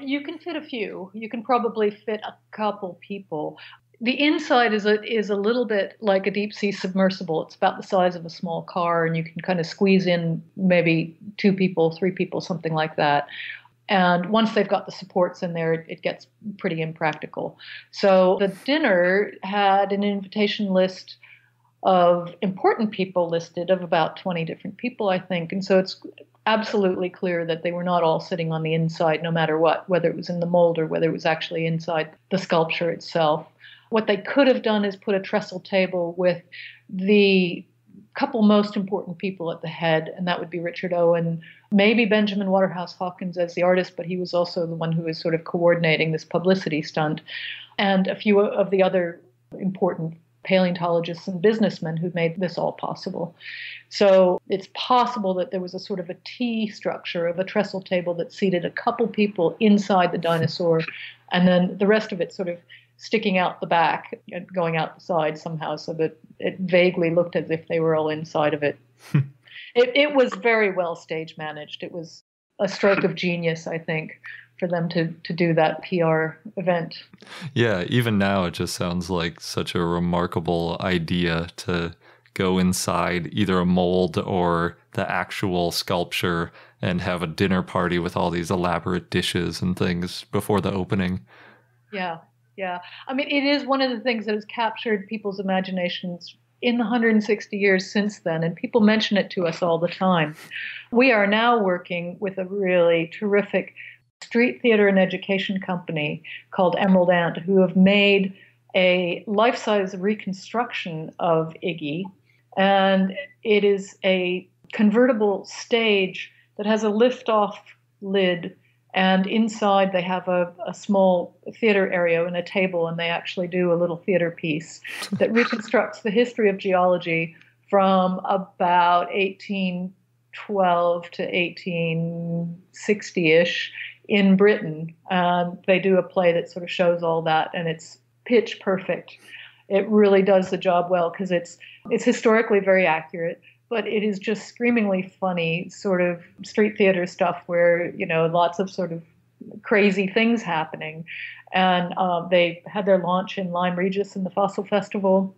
You can fit a few. You can probably fit a couple people. The inside is a is a little bit like a deep sea submersible. It's about the size of a small car, and you can kind of squeeze in maybe two people, three people, something like that. And once they've got the supports in there, it gets pretty impractical. So the dinner had an invitation list of important people listed of about 20 different people, I think. And so it's absolutely clear that they were not all sitting on the inside, no matter what, whether it was in the mold or whether it was actually inside the sculpture itself. What they could have done is put a trestle table with the couple most important people at the head, and that would be Richard Owen, maybe Benjamin Waterhouse Hawkins as the artist, but he was also the one who was sort of coordinating this publicity stunt, and a few of the other important paleontologists and businessmen who made this all possible. So it's possible that there was a sort of a T structure of a trestle table that seated a couple people inside the dinosaur, and then the rest of it sort of sticking out the back and going out the side somehow so that it vaguely looked as if they were all inside of it. it, it was very well stage managed. It was a stroke of genius, I think for them to to do that PR event. Yeah, even now it just sounds like such a remarkable idea to go inside either a mold or the actual sculpture and have a dinner party with all these elaborate dishes and things before the opening. Yeah. Yeah. I mean, it is one of the things that has captured people's imaginations in the 160 years since then, and people mention it to us all the time. We are now working with a really terrific street theater and education company called Emerald Ant, who have made a life size reconstruction of Iggy. And it is a convertible stage that has a lift off lid. And inside, they have a, a small theater area and a table, and they actually do a little theater piece that reconstructs the history of geology from about 1812 to 1860 ish in Britain. Um, they do a play that sort of shows all that, and it's pitch perfect. It really does the job well because it's it's historically very accurate, but it is just screamingly funny, sort of street theater stuff where you know lots of sort of crazy things happening. And uh, they had their launch in Lyme Regis in the Fossil Festival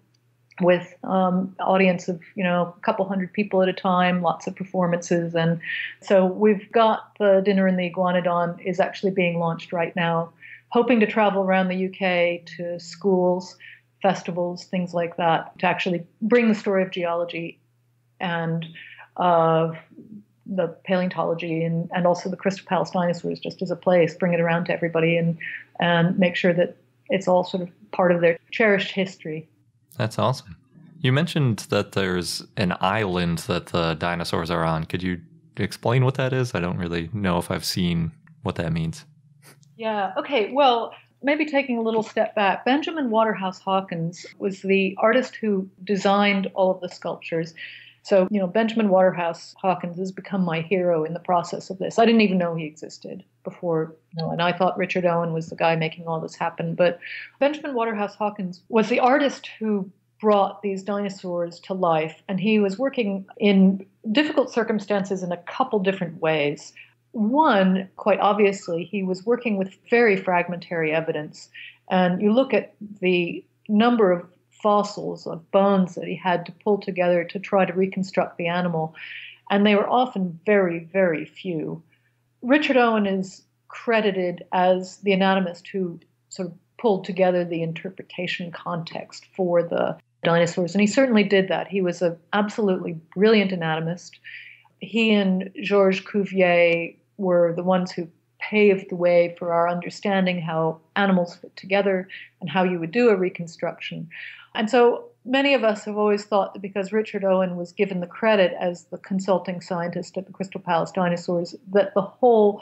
with um, audience of you know a couple hundred people at a time, lots of performances, and so we've got the dinner in the Iguanodon is actually being launched right now. Hoping to travel around the UK to schools, festivals, things like that, to actually bring the story of geology and of the paleontology and, and also the Crystal Palace dinosaurs just as a place, bring it around to everybody and and make sure that it's all sort of part of their cherished history. That's awesome. You mentioned that there's an island that the dinosaurs are on. Could you explain what that is? I don't really know if I've seen what that means. Yeah. Okay. Well, maybe taking a little step back, Benjamin Waterhouse Hawkins was the artist who designed all of the sculptures. So, you know, Benjamin Waterhouse Hawkins has become my hero in the process of this. I didn't even know he existed before, you know, and I thought Richard Owen was the guy making all this happen. But Benjamin Waterhouse Hawkins was the artist who brought these dinosaurs to life, and he was working in difficult circumstances in a couple different ways. One, quite obviously, he was working with very fragmentary evidence And you look at the number of fossils of bones that he had to pull together to try to reconstruct the animal, and they were often very, very few. Richard Owen is credited as the anatomist who sort of pulled together the interpretation context for the dinosaurs, and he certainly did that. He was an absolutely brilliant anatomist. He and Georges Cuvier were the ones who paved the way for our understanding how animals fit together and how you would do a reconstruction. And so many of us have always thought that because Richard Owen was given the credit as the consulting scientist at the Crystal Palace Dinosaurs, that the whole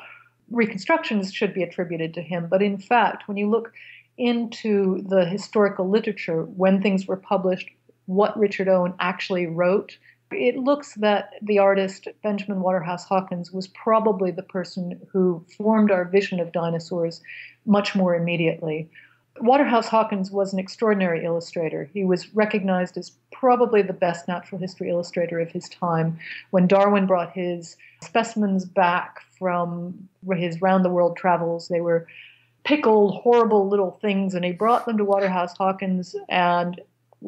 reconstructions should be attributed to him. But in fact, when you look into the historical literature, when things were published, what Richard Owen actually wrote, it looks that the artist Benjamin Waterhouse Hawkins was probably the person who formed our vision of dinosaurs much more immediately. Waterhouse Hawkins was an extraordinary illustrator. He was recognized as probably the best natural history illustrator of his time. When Darwin brought his specimens back from his round the world travels, they were pickled, horrible little things, and he brought them to Waterhouse Hawkins, and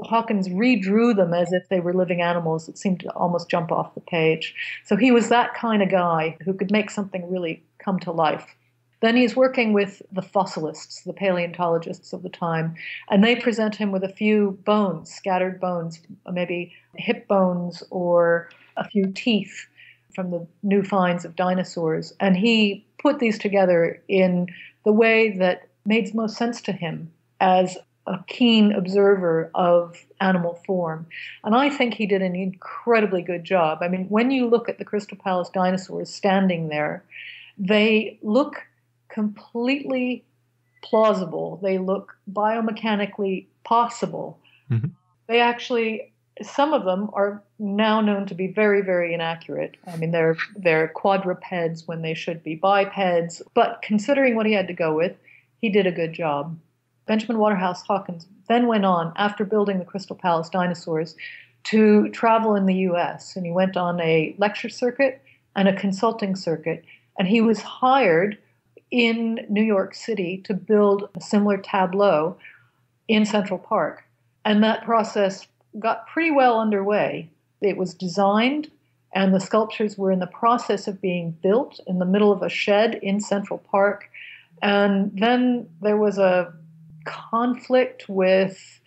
Hawkins redrew them as if they were living animals that seemed to almost jump off the page. So he was that kind of guy who could make something really come to life. Then he's working with the fossilists, the paleontologists of the time, and they present him with a few bones, scattered bones, maybe hip bones or a few teeth from the new finds of dinosaurs. And he put these together in the way that made most sense to him as a keen observer of animal form. And I think he did an incredibly good job. I mean, when you look at the Crystal Palace dinosaurs standing there, they look completely plausible. They look biomechanically possible. Mm-hmm. They actually, some of them are now known to be very, very inaccurate. I mean, they're they're quadrupeds when they should be bipeds. But considering what he had to go with, he did a good job. Benjamin Waterhouse Hawkins then went on, after building the Crystal Palace dinosaurs, to travel in the US. And he went on a lecture circuit and a consulting circuit. And he was hired in New York City to build a similar tableau in Central Park. And that process got pretty well underway. It was designed, and the sculptures were in the process of being built in the middle of a shed in Central Park. And then there was a conflict with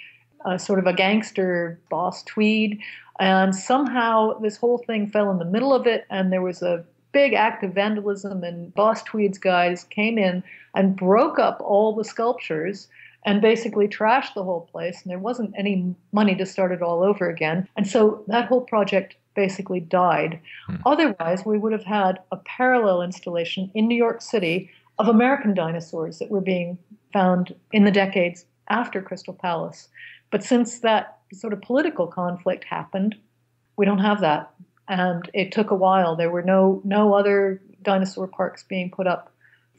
a, sort of a gangster boss Tweed. And somehow this whole thing fell in the middle of it, and there was a big act of vandalism. And Boss Tweed's guys came in and broke up all the sculptures and basically trashed the whole place. And there wasn't any money to start it all over again. And so that whole project basically died. Hmm. Otherwise, we would have had a parallel installation in New York City of American dinosaurs that were being found in the decades after Crystal Palace. But since that sort of political conflict happened, we don't have that. And it took a while. There were no no other dinosaur parks being put up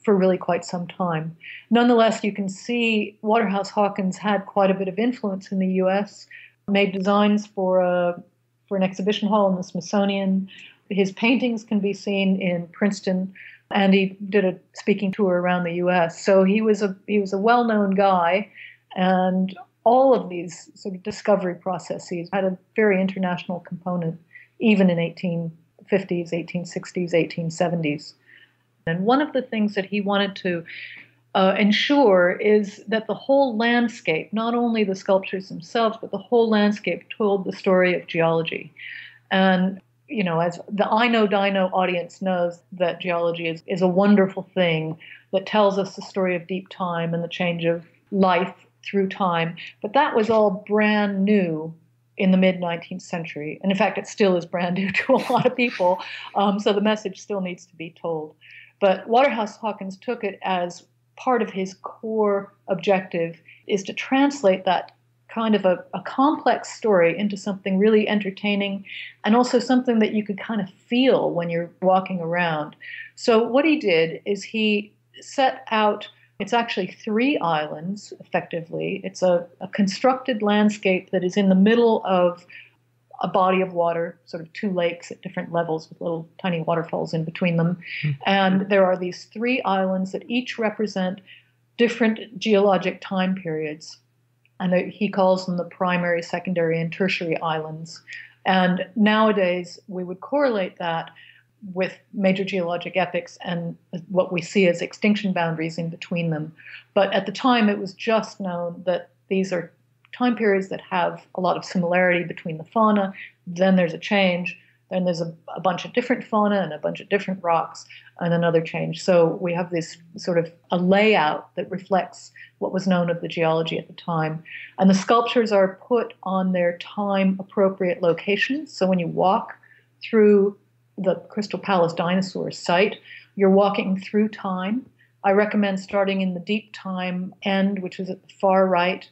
for really quite some time. Nonetheless, you can see Waterhouse Hawkins had quite a bit of influence in the U.S. Made designs for a for an exhibition hall in the Smithsonian. His paintings can be seen in Princeton and he did a speaking tour around the U.S. So he was a he was a well-known guy, and all of these sort of discovery processes had a very international component, even in 1850s, 1860s, 1870s. And one of the things that he wanted to uh, ensure is that the whole landscape, not only the sculptures themselves, but the whole landscape told the story of geology. And you know, as the I Know Dino audience knows that geology is, is a wonderful thing that tells us the story of deep time and the change of life through time. But that was all brand new in the mid 19th century. And in fact, it still is brand new to a lot of people. Um, so the message still needs to be told. But Waterhouse Hawkins took it as part of his core objective is to translate that kind of a, a, complex story into something really entertaining and also something that you could kind of feel when you're walking around. So, what he did is he set out, it's actually three islands effectively. It's a, a constructed landscape that is in the middle of a body of water, sort of two lakes at different levels with little tiny waterfalls in between them. Mm-hmm. And there are these three islands that each represent different geologic time periods. And he calls them the primary, secondary, and tertiary islands. And nowadays, we would correlate that with major geologic epochs and what we see as extinction boundaries in between them. But at the time, it was just known that these are time periods that have a lot of similarity between the fauna. Then there's a change. Then there's a, a, bunch of different fauna and a bunch of different rocks and another change. So we have this sort of a layout that reflects what was known of the geology at the time. And the sculptures are put on their time appropriate locations. So when you walk through the Crystal Palace dinosaur site, you're walking through time. I recommend starting in the deep time end, which is at the far right,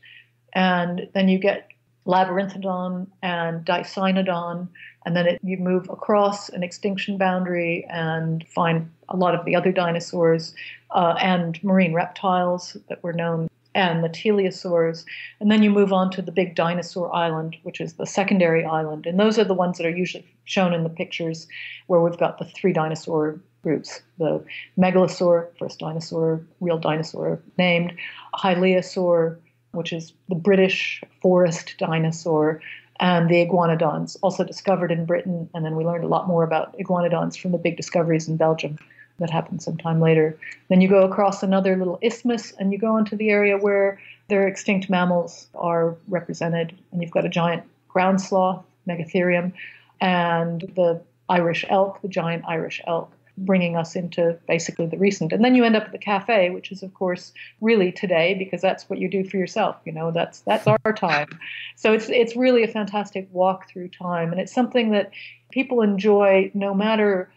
and then you get Labyrinthodon and Dicynodon, and then it, you move across an extinction boundary and find a lot of the other dinosaurs uh, and marine reptiles that were known and the teleosaurs. And then you move on to the big dinosaur island, which is the secondary island. And those are the ones that are usually shown in the pictures where we've got the three dinosaur groups the megalosaur, first dinosaur, real dinosaur named, Hylaeosaur, which is the British forest dinosaur, and the iguanodons, also discovered in Britain. And then we learned a lot more about iguanodons from the big discoveries in Belgium that happened sometime later. Then you go across another little isthmus and you go into the area where their extinct mammals are represented. And you've got a giant ground sloth, Megatherium, and the Irish elk, the giant Irish elk bringing us into basically the recent. And then you end up at the cafe, which is of course really today because that's what you do for yourself. You know, that's that's our time. So it's it's really a fantastic walk through time, and it's something that people enjoy no matter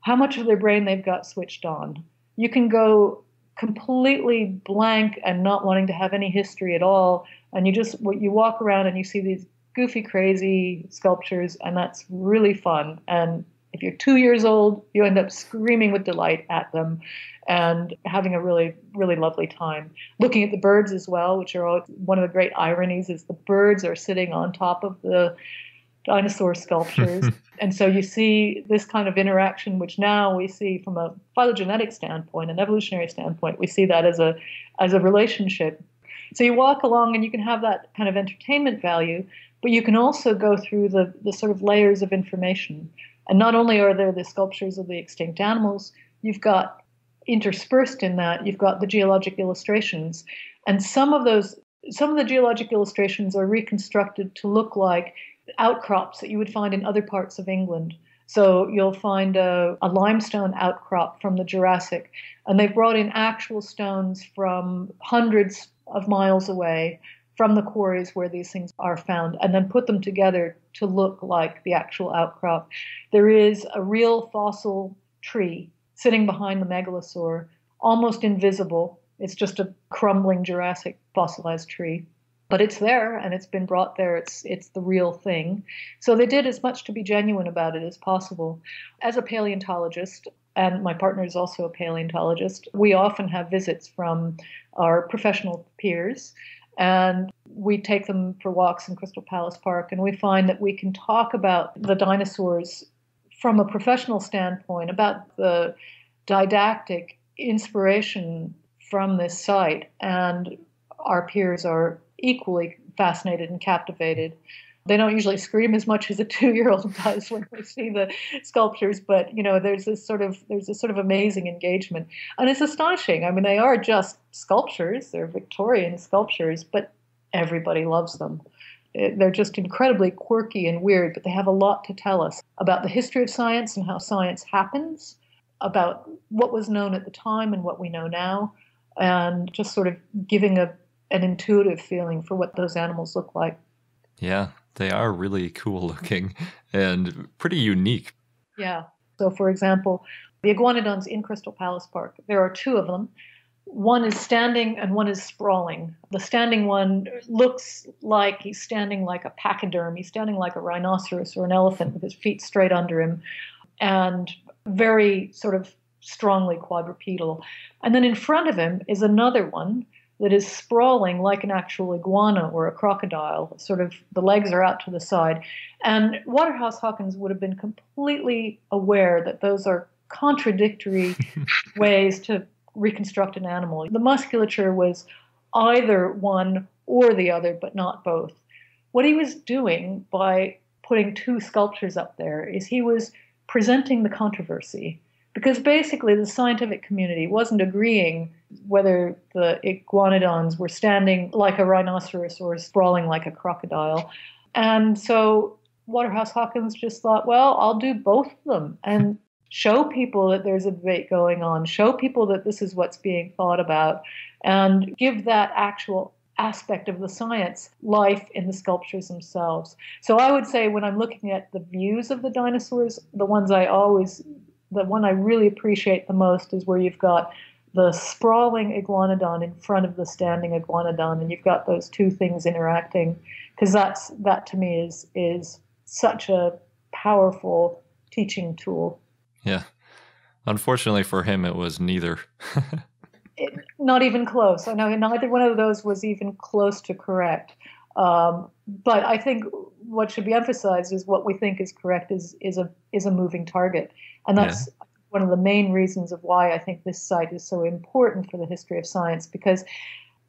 how much of their brain they've got switched on. You can go completely blank and not wanting to have any history at all, and you just you walk around and you see these goofy, crazy sculptures, and that's really fun. And if you're two years old, you end up screaming with delight at them and having a really, really lovely time. Looking at the birds as well, which are all, one of the great ironies is the birds are sitting on top of the dinosaur sculptures. and so you see this kind of interaction, which now we see from a phylogenetic standpoint, an evolutionary standpoint, we see that as a as a relationship. So you walk along and you can have that kind of entertainment value, but you can also go through the, the sort of layers of information. And not only are there the sculptures of the extinct animals, you've got interspersed in that, you've got the geologic illustrations. And some of those, some of the geologic illustrations are reconstructed to look like outcrops that you would find in other parts of England. So you'll find a, a, limestone outcrop from the Jurassic, and they've brought in actual stones from hundreds of miles away from the quarries where these things are found and then put them together to look like the actual outcrop. There is a real fossil tree sitting behind the megalosaur, almost invisible. It's just a crumbling Jurassic fossilized tree. But it's there and it's been brought there. It's it's the real thing. So they did as much to be genuine about it as possible. As a paleontologist, and my partner is also a paleontologist, we often have visits from our professional peers and we take them for walks in Crystal Palace Park, and we find that we can talk about the dinosaurs from a professional standpoint, about the didactic inspiration from this site, and our peers are equally fascinated and captivated they don't usually scream as much as a two-year-old does when they see the sculptures but you know there's this sort of there's this sort of amazing engagement. And it's astonishing. I mean they are just sculptures. They're victorian sculptures but everybody loves them. Eh, they're just incredibly quirky and weird but they have a lot to tell us about the history of science and how science happens about what was known at the time and what we know now and just sort of giving a an intuitive feeling for what those animals look like. Yeah they are really cool looking and pretty unique. Yeah. So, for example, the iguanodons in Crystal Palace Park, there are two of them. One is standing and one is sprawling. The standing one looks like he's standing like a pachyderm. He's standing like a rhinoceros or an elephant with his feet straight under him and very sort of strongly quadrupedal. And then in front of him is another one that is sprawling like an actual iguana or a crocodile. Sort of the legs are out to the side. And Waterhouse Hawkins would have been completely aware that those are contradictory ways to reconstruct an animal. The musculature was either one or the other, but not both. What he was doing by putting two sculptures up there is he was presenting the controversy because basically the scientific community wasn't agreeing whether the iguanodons were standing like a rhinoceros or sprawling like a crocodile. And so Waterhouse Hawkins just thought, well, I'll do both of them and show people that there's a debate going on, show people that this is what's being thought about, and give that actual aspect of the science life in the sculptures themselves. So I would say when I'm looking at the views of the dinosaurs, the ones I always, the one I really appreciate the most is where you've got the sprawling iguanodon in front of the standing iguanodon, and you've got those two things interacting, because that's that to me is is such a powerful teaching tool. Yeah. Unfortunately for him, it was neither. it, not even close. I know neither one of those was even close to correct. Um, but I think what should be emphasized is what we think is correct is is a is a moving target, and that's yeah. one of the main reasons of why I think this site is so important for the history of science because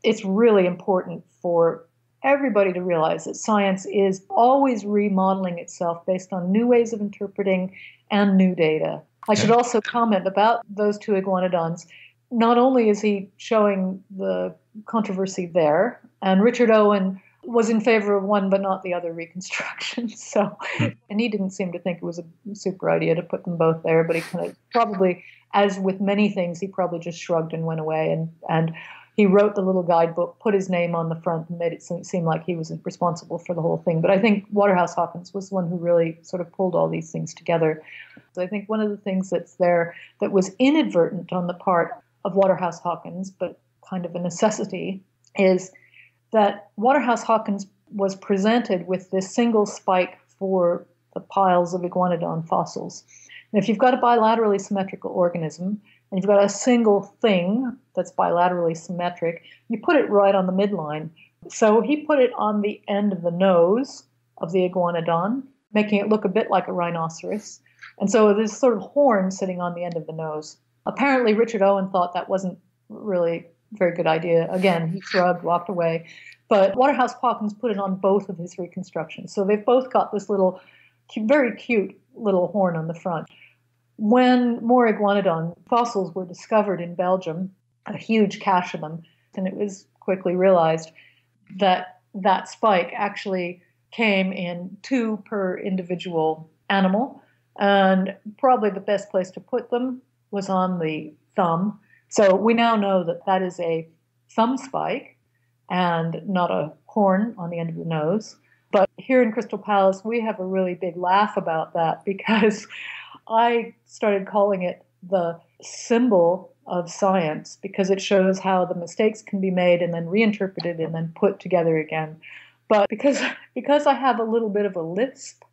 it's really important for everybody to realize that science is always remodeling itself based on new ways of interpreting and new data. I should also comment about those two iguanodons not only is he showing the controversy there, and Richard Owen was in favor of one but not the other reconstruction. So, hmm. and he didn't seem to think it was a super idea to put them both there, but he kind of probably, as with many things, he probably just shrugged and went away. And, and he wrote the little guidebook, put his name on the front, and made it seem like he was responsible for the whole thing. But I think Waterhouse Hawkins was the one who really sort of pulled all these things together. So I think one of the things that's there that was inadvertent on the part of Waterhouse Hawkins, but kind of a necessity, is that Waterhouse Hawkins was presented with this single spike for the piles of iguanodon fossils. And if you've got a bilaterally symmetrical organism, and you've got a single thing that's bilaterally symmetric, you put it right on the midline. So he put it on the end of the nose of the iguanodon, making it look a bit like a rhinoceros. And so there's sort of horn sitting on the end of the nose. Apparently, Richard Owen thought that wasn't really very good idea. Again, he shrugged, walked away. But Waterhouse Hawkins put it on both of his reconstructions. So they've both got this little, very cute little horn on the front. When more iguanodon fossils were discovered in Belgium, a huge cache of them, and it was quickly realized that that spike actually came in two per individual animal. And probably the best place to put them was on the thumb. So we now know that that is a thumb spike and not a horn on the end of the nose. But here in Crystal Palace, we have a really big laugh about that because I started calling it the symbol of science because it shows how the mistakes can be made and then reinterpreted and then put together again. But because because I have a little bit of a lisp,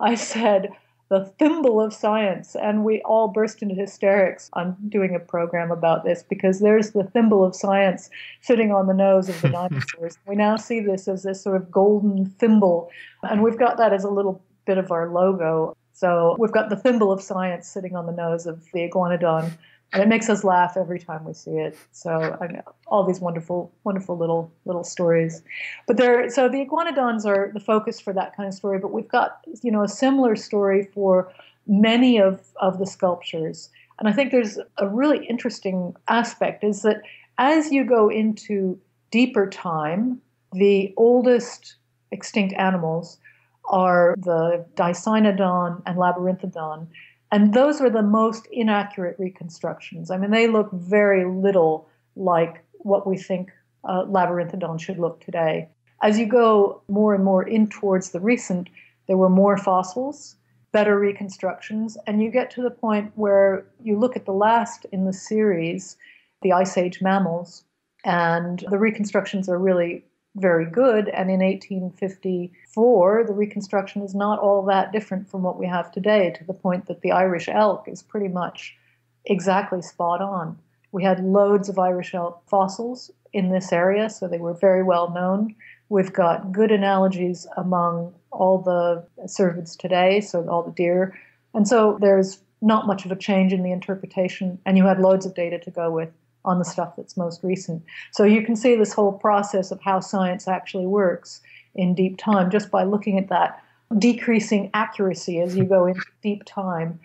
I said the thimble of science. And we all burst into hysterics. I'm doing a program about this because there's the thimble of science sitting on the nose of the dinosaurs. we now see this as this sort of golden thimble. And we've got that as a little bit of our logo. So we've got the thimble of science sitting on the nose of the iguanodon and it makes us laugh every time we see it. So I all these wonderful, wonderful little little stories. But there, so the iguanodons are the focus for that kind of story. But we've got you know a similar story for many of of the sculptures. And I think there's a really interesting aspect is that as you go into deeper time, the oldest extinct animals are the Dicynodon and Labyrinthodon. And those are the most inaccurate reconstructions. I mean, they look very little like what we think uh, Labyrinthodon should look today. As you go more and more in towards the recent, there were more fossils, better reconstructions, and you get to the point where you look at the last in the series, the Ice Age mammals, and the reconstructions are really very good. And in 1854, the reconstruction is not all that different from what we have today, to the point that the Irish elk is pretty much exactly spot on. We had loads of Irish elk fossils in this area, so they were very well known. We've got good analogies among all the cervids today, so all the deer. And so there's not much of a change in the interpretation, and you had loads of data to go with on the stuff that's most recent. So you can see this whole process of how science actually works in deep time just by looking at that decreasing accuracy as you go into deep time.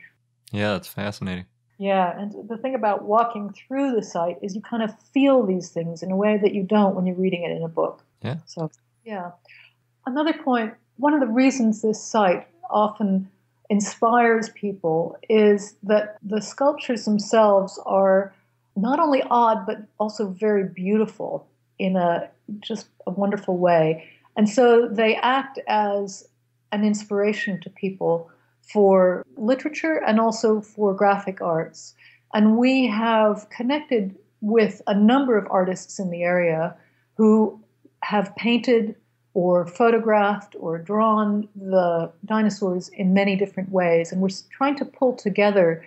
Yeah, that's fascinating. Yeah, and the thing about walking through the site is you kind of feel these things in a way that you don't when you're reading it in a book. Yeah. So, yeah. Another point, one of the reasons this site often inspires people is that the sculptures themselves are not only odd but also very beautiful in a just a wonderful way. And so they act as an inspiration to people for literature and also for graphic arts. And we have connected with a number of artists in the area who have painted or photographed or drawn the dinosaurs in many different ways. And we're trying to pull together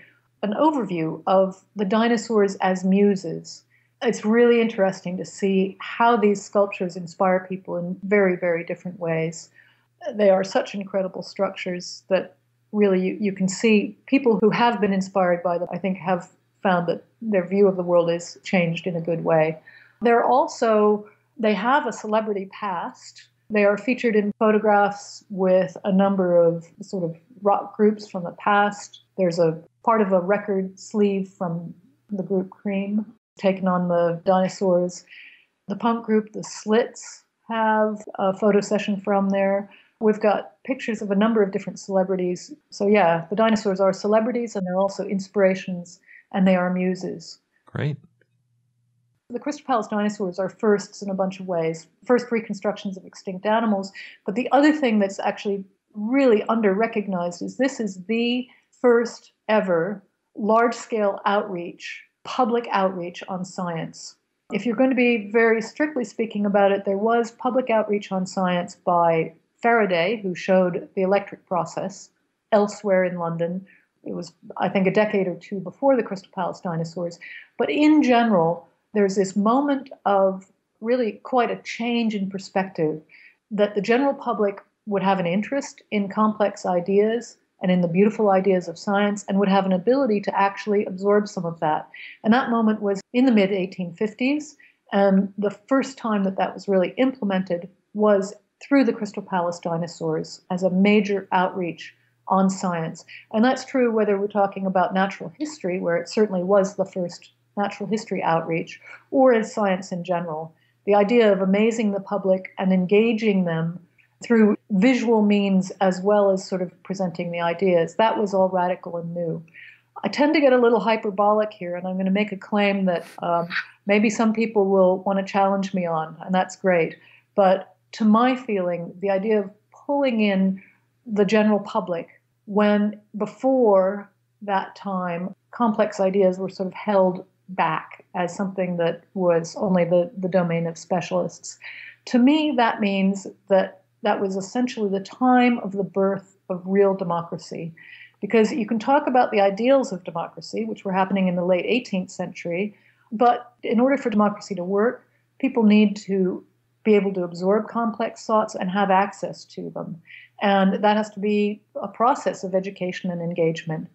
an overview of the dinosaurs as muses. It's really interesting to see how these sculptures inspire people in very, very different ways. They are such incredible structures that really you, you can see people who have been inspired by them, I think, have found that their view of the world is changed in a good way. They're also, they have a celebrity past. They are featured in photographs with a number of sort of rock groups from the past. There's a part of a record sleeve from the group Cream taken on the dinosaurs. The punk group, the Slits, have a photo session from there. We've got pictures of a number of different celebrities. So, yeah, the dinosaurs are celebrities and they're also inspirations and they are muses. Great. The Crystal Palace dinosaurs are firsts in a bunch of ways. First reconstructions of extinct animals. But the other thing that's actually really under recognized is this is the first ever large scale outreach, public outreach on science. If you're going to be very strictly speaking about it, there was public outreach on science by Faraday, who showed the electric process elsewhere in London. It was, I think, a decade or two before the Crystal Palace dinosaurs. But in general, there's this moment of really quite a change in perspective that the general public would have an interest in complex ideas and in the beautiful ideas of science and would have an ability to actually absorb some of that. And that moment was in the mid 1850s. And the first time that that was really implemented was through the Crystal Palace dinosaurs as a major outreach on science. And that's true whether we're talking about natural history, where it certainly was the first natural history outreach, or as science in general. The idea of amazing the public and engaging them through visual means as well as sort of presenting the ideas, that was all radical and new. I tend to get a little hyperbolic here, and I'm going to make a claim that um, maybe some people will want to challenge me on, and that's great. But to my feeling, the idea of pulling in the general public when before that time complex ideas were sort of held back as something that was only the, the domain of specialists. To me, that means that that was essentially the time of the birth of real democracy. Because you can talk about the ideals of democracy, which were happening in the late 18th century, but in order for democracy to work, people need to be able to absorb complex thoughts and have access to them. And that has to be a process of education and engagement.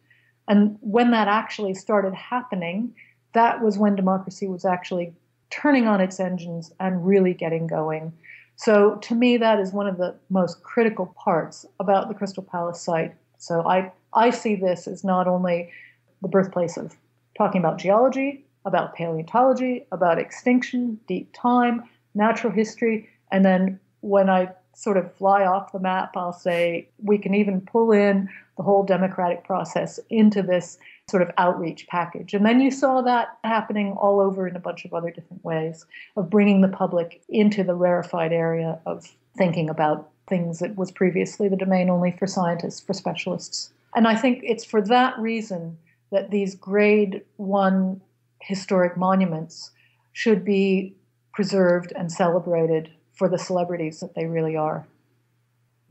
And when that actually started happening, that was when democracy was actually turning on its engines and really getting going. So to me, that is one of the most critical parts about the Crystal Palace site. So I, I see this as not only the birthplace of talking about geology, about paleontology, about extinction, deep time, natural history, and then when I sort of fly off the map, I'll say we can even pull in the whole democratic process into this sort of outreach package. And then you saw that happening all over in a bunch of other different ways of bringing the public into the rarefied area of thinking about things that was previously the domain only for scientists, for specialists. And I think it's for that reason that these grade one historic monuments should be preserved and celebrated for the celebrities that they really are.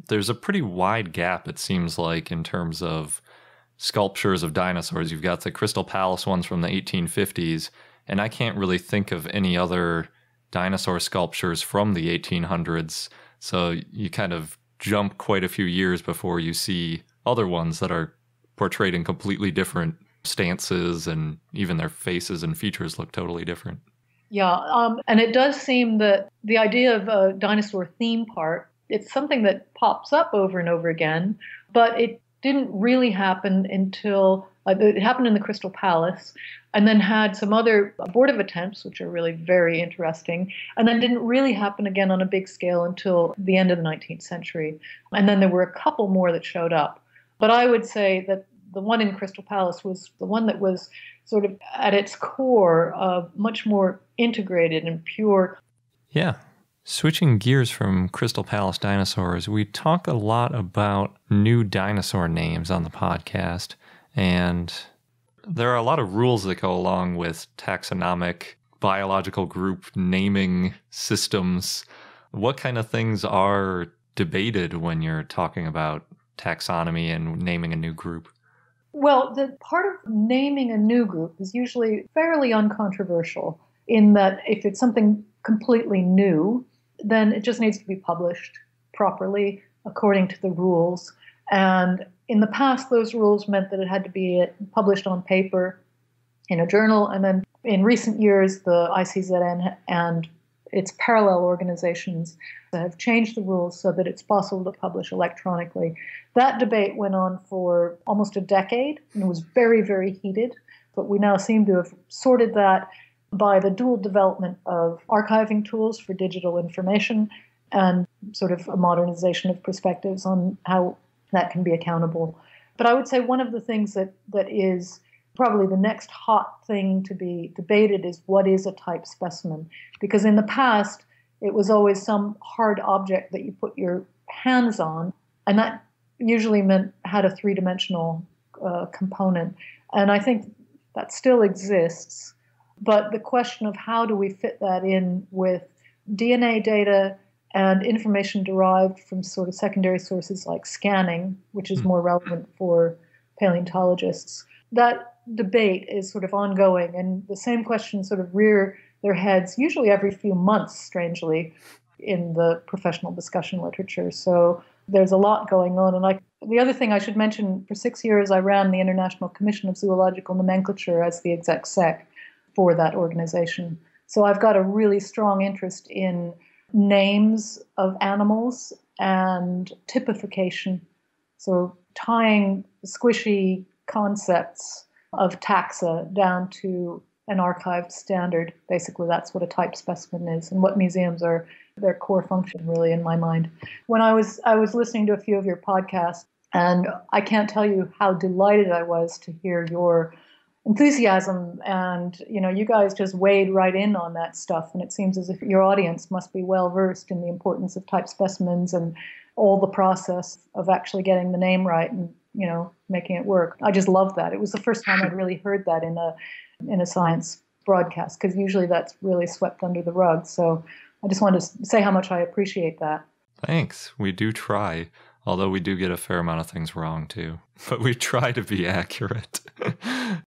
There's a pretty wide gap, it seems like, in terms of sculptures of dinosaurs. You've got the Crystal Palace ones from the 1850s, and I can't really think of any other dinosaur sculptures from the 1800s. So you kind of jump quite a few years before you see other ones that are portrayed in completely different stances and even their faces and features look totally different. Yeah, um, and it does seem that the idea of a dinosaur theme park, it's something that pops up over and over again, but it didn't really happen until uh, it happened in the Crystal Palace and then had some other abortive attempts, which are really very interesting, and then didn't really happen again on a big scale until the end of the 19th century. And then there were a couple more that showed up. But I would say that the one in Crystal Palace was the one that was sort of at its core uh, much more integrated and pure. Yeah. Switching gears from Crystal Palace dinosaurs, we talk a lot about new dinosaur names on the podcast. And there are a lot of rules that go along with taxonomic biological group naming systems. What kind of things are debated when you're talking about taxonomy and naming a new group? Well, the part of naming a new group is usually fairly uncontroversial in that if it's something completely new, then it just needs to be published properly according to the rules. And in the past, those rules meant that it had to be published on paper in a journal. And then in recent years, the ICZN and its parallel organizations have changed the rules so that it's possible to publish electronically. That debate went on for almost a decade and was very, very heated. But we now seem to have sorted that by the dual development of archiving tools for digital information and sort of a modernization of perspectives on how that can be accountable. But I would say one of the things that, that is probably the next hot thing to be debated is what is a type specimen? Because in the past, it was always some hard object that you put your hands on, and that usually meant had a three dimensional uh, component. And I think that still exists. But the question of how do we fit that in with DNA data and information derived from sort of secondary sources like scanning, which is hmm. more relevant for paleontologists, that debate is sort of ongoing. And the same questions sort of rear their heads, usually every few months, strangely, in the professional discussion literature. So there's a lot going on. And like the other thing I should mention, for six years I ran the International Commission of Zoological Nomenclature as the exec sec for that organization. So I've got a really strong interest in names of animals and typification. So tying squishy concepts of taxa down to an archived standard. Basically, that's what a type specimen is, and what museums are their core function, really, in my mind. When I was I was listening to a few of your podcasts, and I can't tell you how delighted I was to hear your enthusiasm and you know you guys just wade right in on that stuff and it seems as if your audience must be well versed in the importance of type specimens and all the process of actually getting the name right and you know making it work. I just love that. It was the first time i'd really heard that in a in a science broadcast because usually that's really swept under the rug. So i just wanted to say how much i appreciate that. Thanks. We do try although we do get a fair amount of things wrong too. But we try to be accurate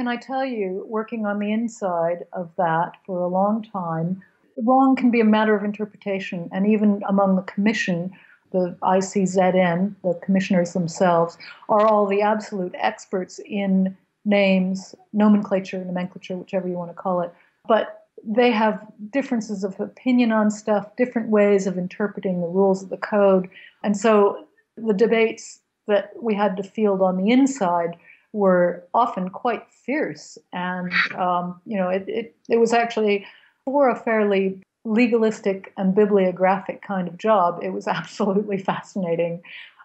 can I tell you, working on the inside of that for a long time, wrong can be a matter of interpretation. And even among the commission, the ICZN, the commissioners themselves, are all the absolute experts in names, nomenclature, nomenclature, whichever you want to call it. But they have differences of opinion on stuff, different ways of interpreting the rules of the code. And so the debates that we had to field on the inside were often quite fierce. And, um, you know, it, it, it was actually for a fairly legalistic and bibliographic kind of job, it was absolutely fascinating.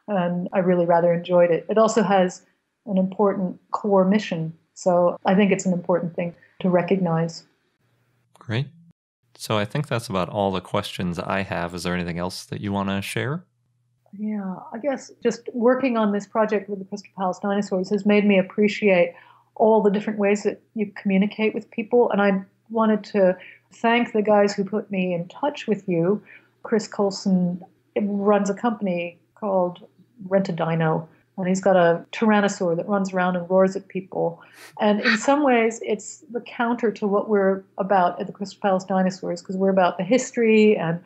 And I really rather enjoyed it. It also has an important core mission. So I think it's an important thing to recognize. Great. So I think that's about all the questions I have. Is there anything else that you want to share? Yeah, I guess just working on this project with the Crystal Palace dinosaurs has made me appreciate all the different ways that you communicate with people. And I wanted to thank the guys who put me in touch with you. Chris Colson runs a company called Rent a Dino, and he's got a tyrannosaur that runs around and roars at people. And in some ways, it's the counter to what we're about at the Crystal Palace Dinosaurs, because we're about the history, and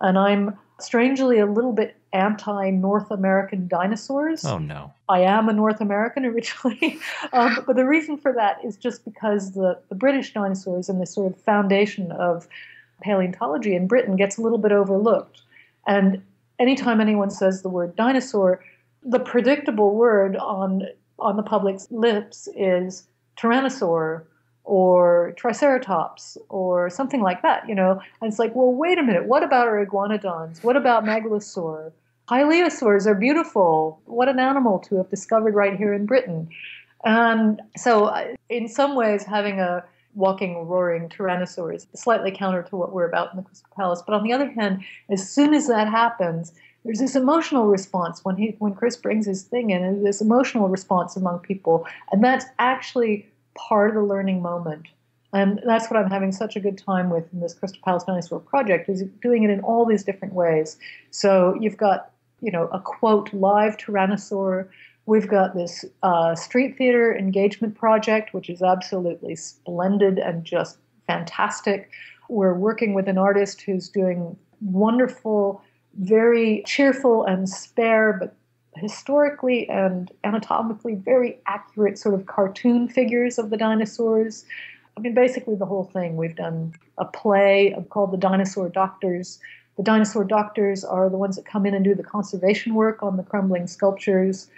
and I'm strangely a little bit anti North American dinosaurs. Oh, no. I am a North American originally. um, but the reason for that is just because the, the British dinosaurs and the sort of foundation of paleontology in Britain gets a little bit overlooked. And anytime anyone says the word dinosaur, the predictable word on on the public's lips is tyrannosaur or triceratops or something like that, you know. And it's like, well, wait a minute, what about our iguanodons? What about megalosaur? Hylaeosaurs are beautiful. What an animal to have discovered right here in Britain. And so, uh, in some ways, having a walking, roaring tyrannosaur is slightly counter to what we're about in the Crystal Palace. But on the other hand, as soon as that happens, there's this emotional response when he when Chris brings his thing in, and this emotional response among people, and that's actually part of the learning moment. And that's what I'm having such a good time with in this Crystal Palace Dinosaur project is doing it in all these different ways. So you've got you know a quote live tyrannosaur. We've got this uh, street theater engagement project, which is absolutely splendid and just fantastic. We're working with an artist who's doing wonderful very cheerful and spare, but historically and anatomically very accurate sort of cartoon figures of the dinosaurs. I mean, basically the whole thing. We've done a play called The Dinosaur Doctors. The dinosaur doctors are the ones that come in and do the conservation work on the crumbling sculptures.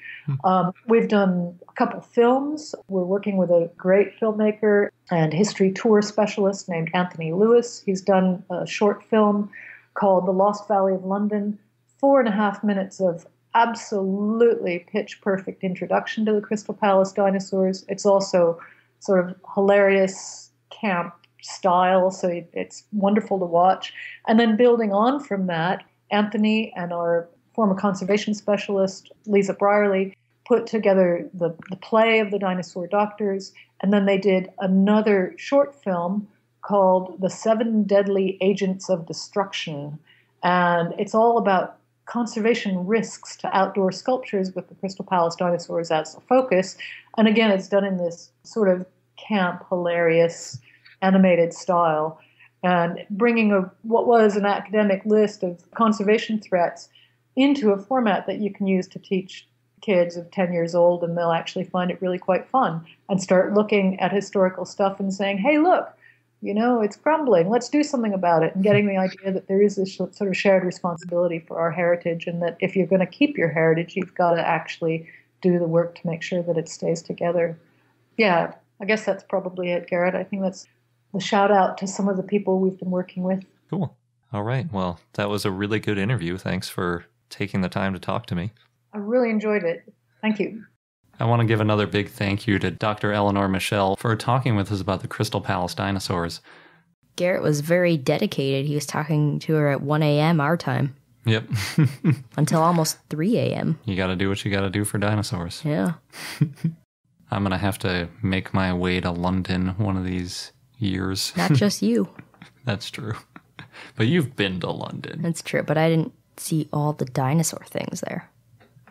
Um, we've done a couple films. We're working with a great filmmaker and history tour specialist named Anthony Lewis. He's done a short film called The Lost Valley of London. Four and a half minutes of absolutely pitch perfect introduction to the Crystal Palace dinosaurs. It's also sort of hilarious camp style, so it's wonderful to watch. And then building on from that, Anthony and our former conservation specialist, Lisa Brierley, put together the, the play of the dinosaur doctors, and then they did another short film called The Seven Deadly Agents of Destruction. And it's all about conservation risks to outdoor sculptures with the Crystal Palace dinosaurs as a focus. And again, it's done in this sort of camp, hilarious, animated style. And bringing a, what was an academic list of conservation threats into a format that you can use to teach kids of 10 years old, and they'll actually find it really quite fun and start looking at historical stuff and saying, hey, look, you know, it's crumbling. Let's do something about it. And getting the idea that there is this sort of shared responsibility for our heritage, and that if you're going to keep your heritage, you've got to actually do the work to make sure that it stays together. Yeah, I guess that's probably it, Garrett. I think that's the shout out to some of the people we've been working with. Cool. All right. Well, that was a really good interview. Thanks for taking the time to talk to me. I really enjoyed it. Thank you. I want to give another big thank you to Dr. Ellinor Michel for talking with us about the Crystal Palace dinosaurs. Garrett was very dedicated. He was talking to her at 1 a.m. our time. Yep. until almost 3 a.m. You got to do what you got to do for dinosaurs. Yeah. I'm going to have to make my way to London one of these years. Not just you. That's true. But you've been to London. That's true, but I didn't see all the dinosaur things there.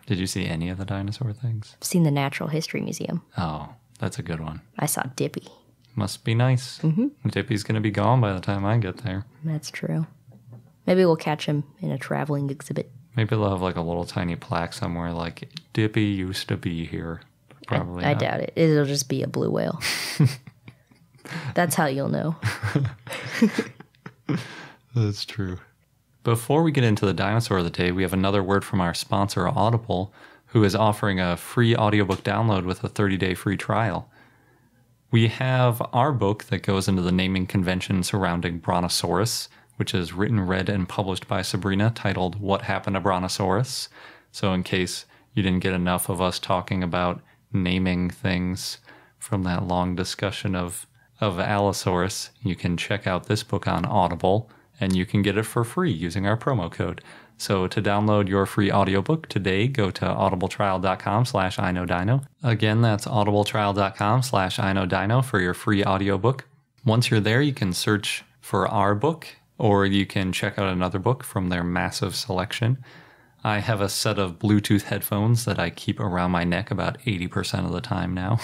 Did you see any of the dinosaur things? I've seen the Natural History Museum. Oh, that's a good one. I saw Dippy. Must be nice. Mm-hmm. Dippy's going to be gone by the time I get there. That's true. Maybe we'll catch him in a traveling exhibit. Maybe they'll have like a little tiny plaque somewhere like Dippy used to be here. Probably. I, I doubt it. It'll just be a blue whale. That's how you'll know. That's true. Before we get into the dinosaur of the day, we have another word from our sponsor, Audible, who is offering a free audiobook download with a 30 day free trial. We have our book that goes into the naming convention surrounding Brontosaurus, which is written, read, and published by Sabrina, titled What Happened to Brontosaurus. So, in case you didn't get enough of us talking about naming things from that long discussion of, of Allosaurus, you can check out this book on Audible and you can get it for free using our promo code. So to download your free audiobook today, go to audibletrial.com slash iknowdino. Again, that's audibletrial.com slash iknowdino for your free audiobook. Once you're there, you can search for our book or you can check out another book from their massive selection. I have a set of Bluetooth headphones that I keep around my neck about 80% of the time now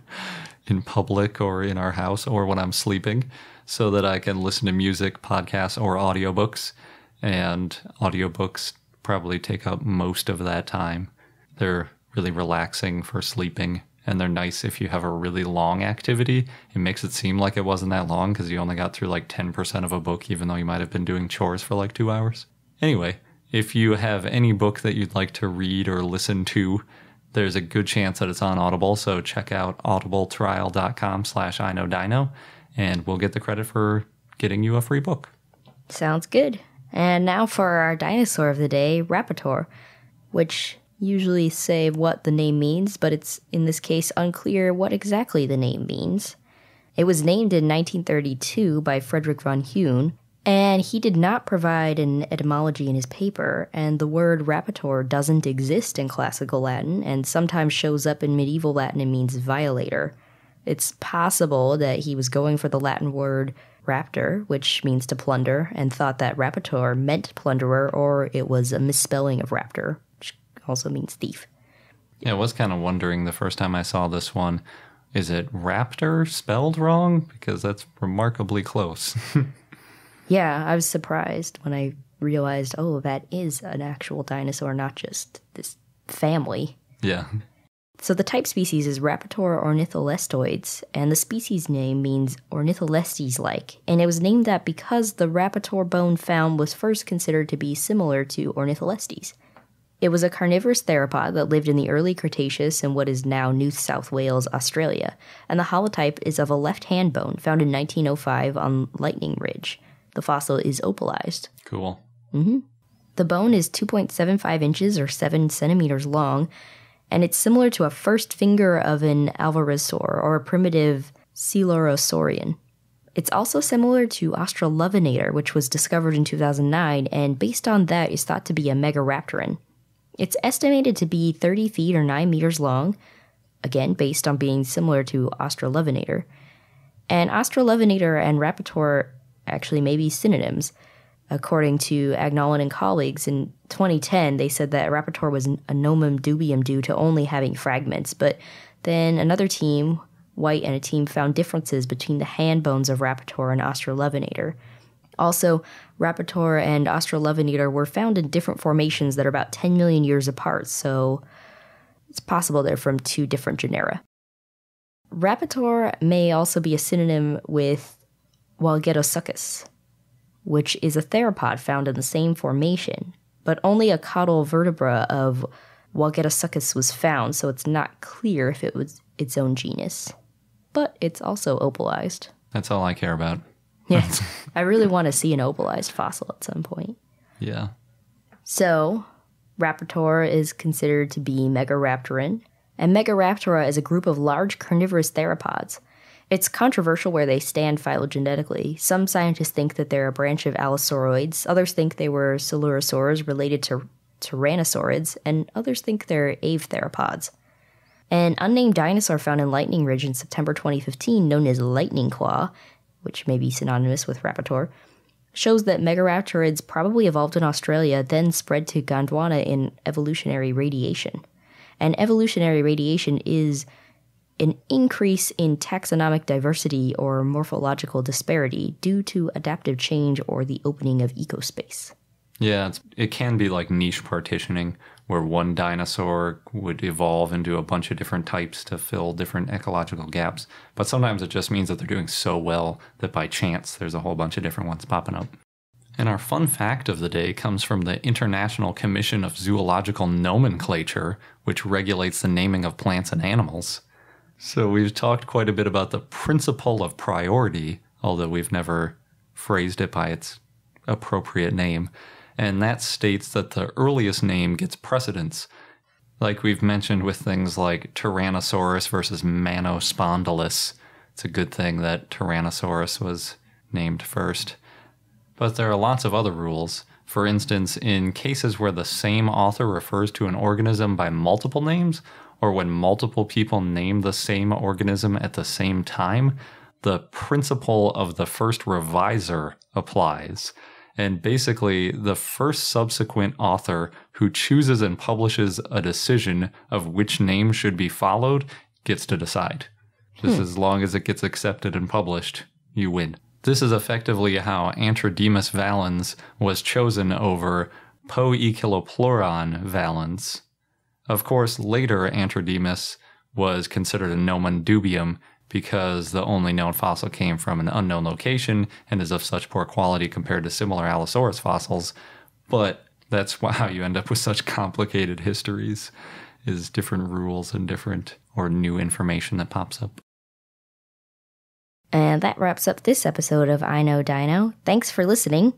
in public or in our house or when I'm sleeping so that I can listen to music, podcasts, or audiobooks. And audiobooks probably take up most of that time. They're really relaxing for sleeping and they're nice if you have a really long activity. It makes it seem like it wasn't that long because you only got through like 10% of a book, even though you might have been doing chores for like two hours. Anyway, if you have any book that you'd like to read or listen to, there's a good chance that it's on Audible. So check out audibletrial.com slash I know dino and we'll get the credit for getting you a free book. Sounds good. And now for our dinosaur of the day, Rapator, which usually say what the name means, but it's in this case unclear what exactly the name means. It was named in 1932 by Frederick von Huene, and he did not provide an etymology in his paper, and the word rapator doesn't exist in classical Latin and sometimes shows up in medieval Latin and means violator. It's possible that he was going for the Latin word raptare, which means to plunder, and thought that rapator meant plunderer or it was a misspelling of raptor which also means thief. Yeah, I was kind of wondering the first time I saw this one is it raptor spelled wrong? Because that's remarkably close. yeah, I was surprised when I realized, oh, that is an actual dinosaur, not just this family. Yeah. So the type species is Rapator ornitholestoides, and the species name means ornitholestes like, and it was named that because the Rapator bone found was first considered to be similar to Ornitholestes. It was a carnivorous theropod that lived in the early Cretaceous in what is now New South Wales, Australia, and the holotype is of a left hand bone found in 1905 on Lightning Ridge. The fossil is opalized. Cool. Mm-hmm. The bone is 2.75 inches or 7 centimeters long, and it's similar to a first finger of an alvarezsaur or a primitive coelurosaurian. It's also similar to Australovenator, which was discovered in 2009, and based on that is thought to be a megaraptoran. It's estimated to be 30 feet or 9 meters long, again, based on being similar to Australovenator. And Australovenator and Rapator actually may be synonyms. According to Agnolin and colleagues, in 2010, they said that Rapator was a nomen dubium due to only having fragments, but then another team, White and a team, found differences between the hand bones of Rapator and Australovenator. Also, Rapator and Australovenator were found in different formations that are about 10 million years apart, so it's possible they're from two different genera. Rapator may also be a synonym with Walgetosuchus, which is a theropod found in the same formation, but only a caudal vertebra of Walgetosuchus was found, so it's not clear if it was its own genus. But it's also opalized. That's all I care about. Yeah. I really want to see an opalized fossil at some point. Yeah. So, Rapator is considered to be Megaraptoran, and Megaraptora is a group of large carnivorous theropods. It's controversial where they stand phylogenetically. Some scientists think that they're a branch of Allosaurids, others think they were Coelurosaurs related to Tyrannosaurids, and others think they're Avetheropods. An unnamed dinosaur found in Lightning Ridge in September 2015, known as Lightning Claw, which may be synonymous with Rapator, shows that Megaraptorids probably evolved in Australia, then spread to Gondwana in evolutionary radiation. And evolutionary radiation is an increase in taxonomic diversity or morphological disparity due to adaptive change or the opening of ecospace. Yeah, it can be like niche partitioning, where one dinosaur would evolve into a bunch of different types to fill different ecological gaps. But sometimes it just means that they're doing so well that by chance there's a whole bunch of different ones popping up. And our fun fact of the day comes from the International Commission of Zoological Nomenclature, which regulates the naming of plants and animals. So we've talked quite a bit about the principle of priority, although we've never phrased it by its appropriate name and that states that the earliest name gets precedence. Like we've mentioned with things like Tyrannosaurus versus Manospondylus. It's a good thing that Tyrannosaurus was named first. But there are lots of other rules. For instance, in cases where the same author refers to an organism by multiple names, or when multiple people name the same organism at the same time, the principle of the first revisor applies. And basically, the first subsequent author who chooses and publishes a decision of which name should be followed gets to decide. Just hmm. as long as it gets accepted and published, you win. This is effectively how Antrodemus valens was chosen over poekilopleuron valens. Of course, later Antrodemus was considered a nomen dubium because the only known fossil came from an unknown location and is of such poor quality compared to similar Allosaurus fossils. But that's how you end up with such complicated histories is different rules and different or new information that pops up. And that wraps up this episode of I Know Dino. Thanks for listening.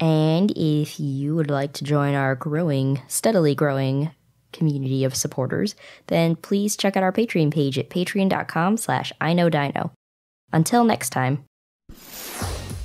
And if you would like to join our growing, steadily growing community of supporters, then please check out our Patreon page at patreon.com slash I Know Dino. Until next time.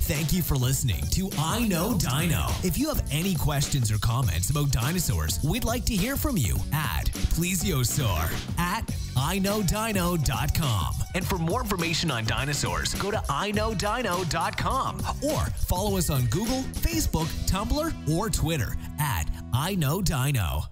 Thank you for listening to I Know Dino. If you have any questions or comments about dinosaurs, we'd like to hear from you at plesiosaur at iknowdino.com. And for more information on dinosaurs, go to iknowdino.com or follow us on Google, Facebook, Tumblr, or Twitter at I Know Dino.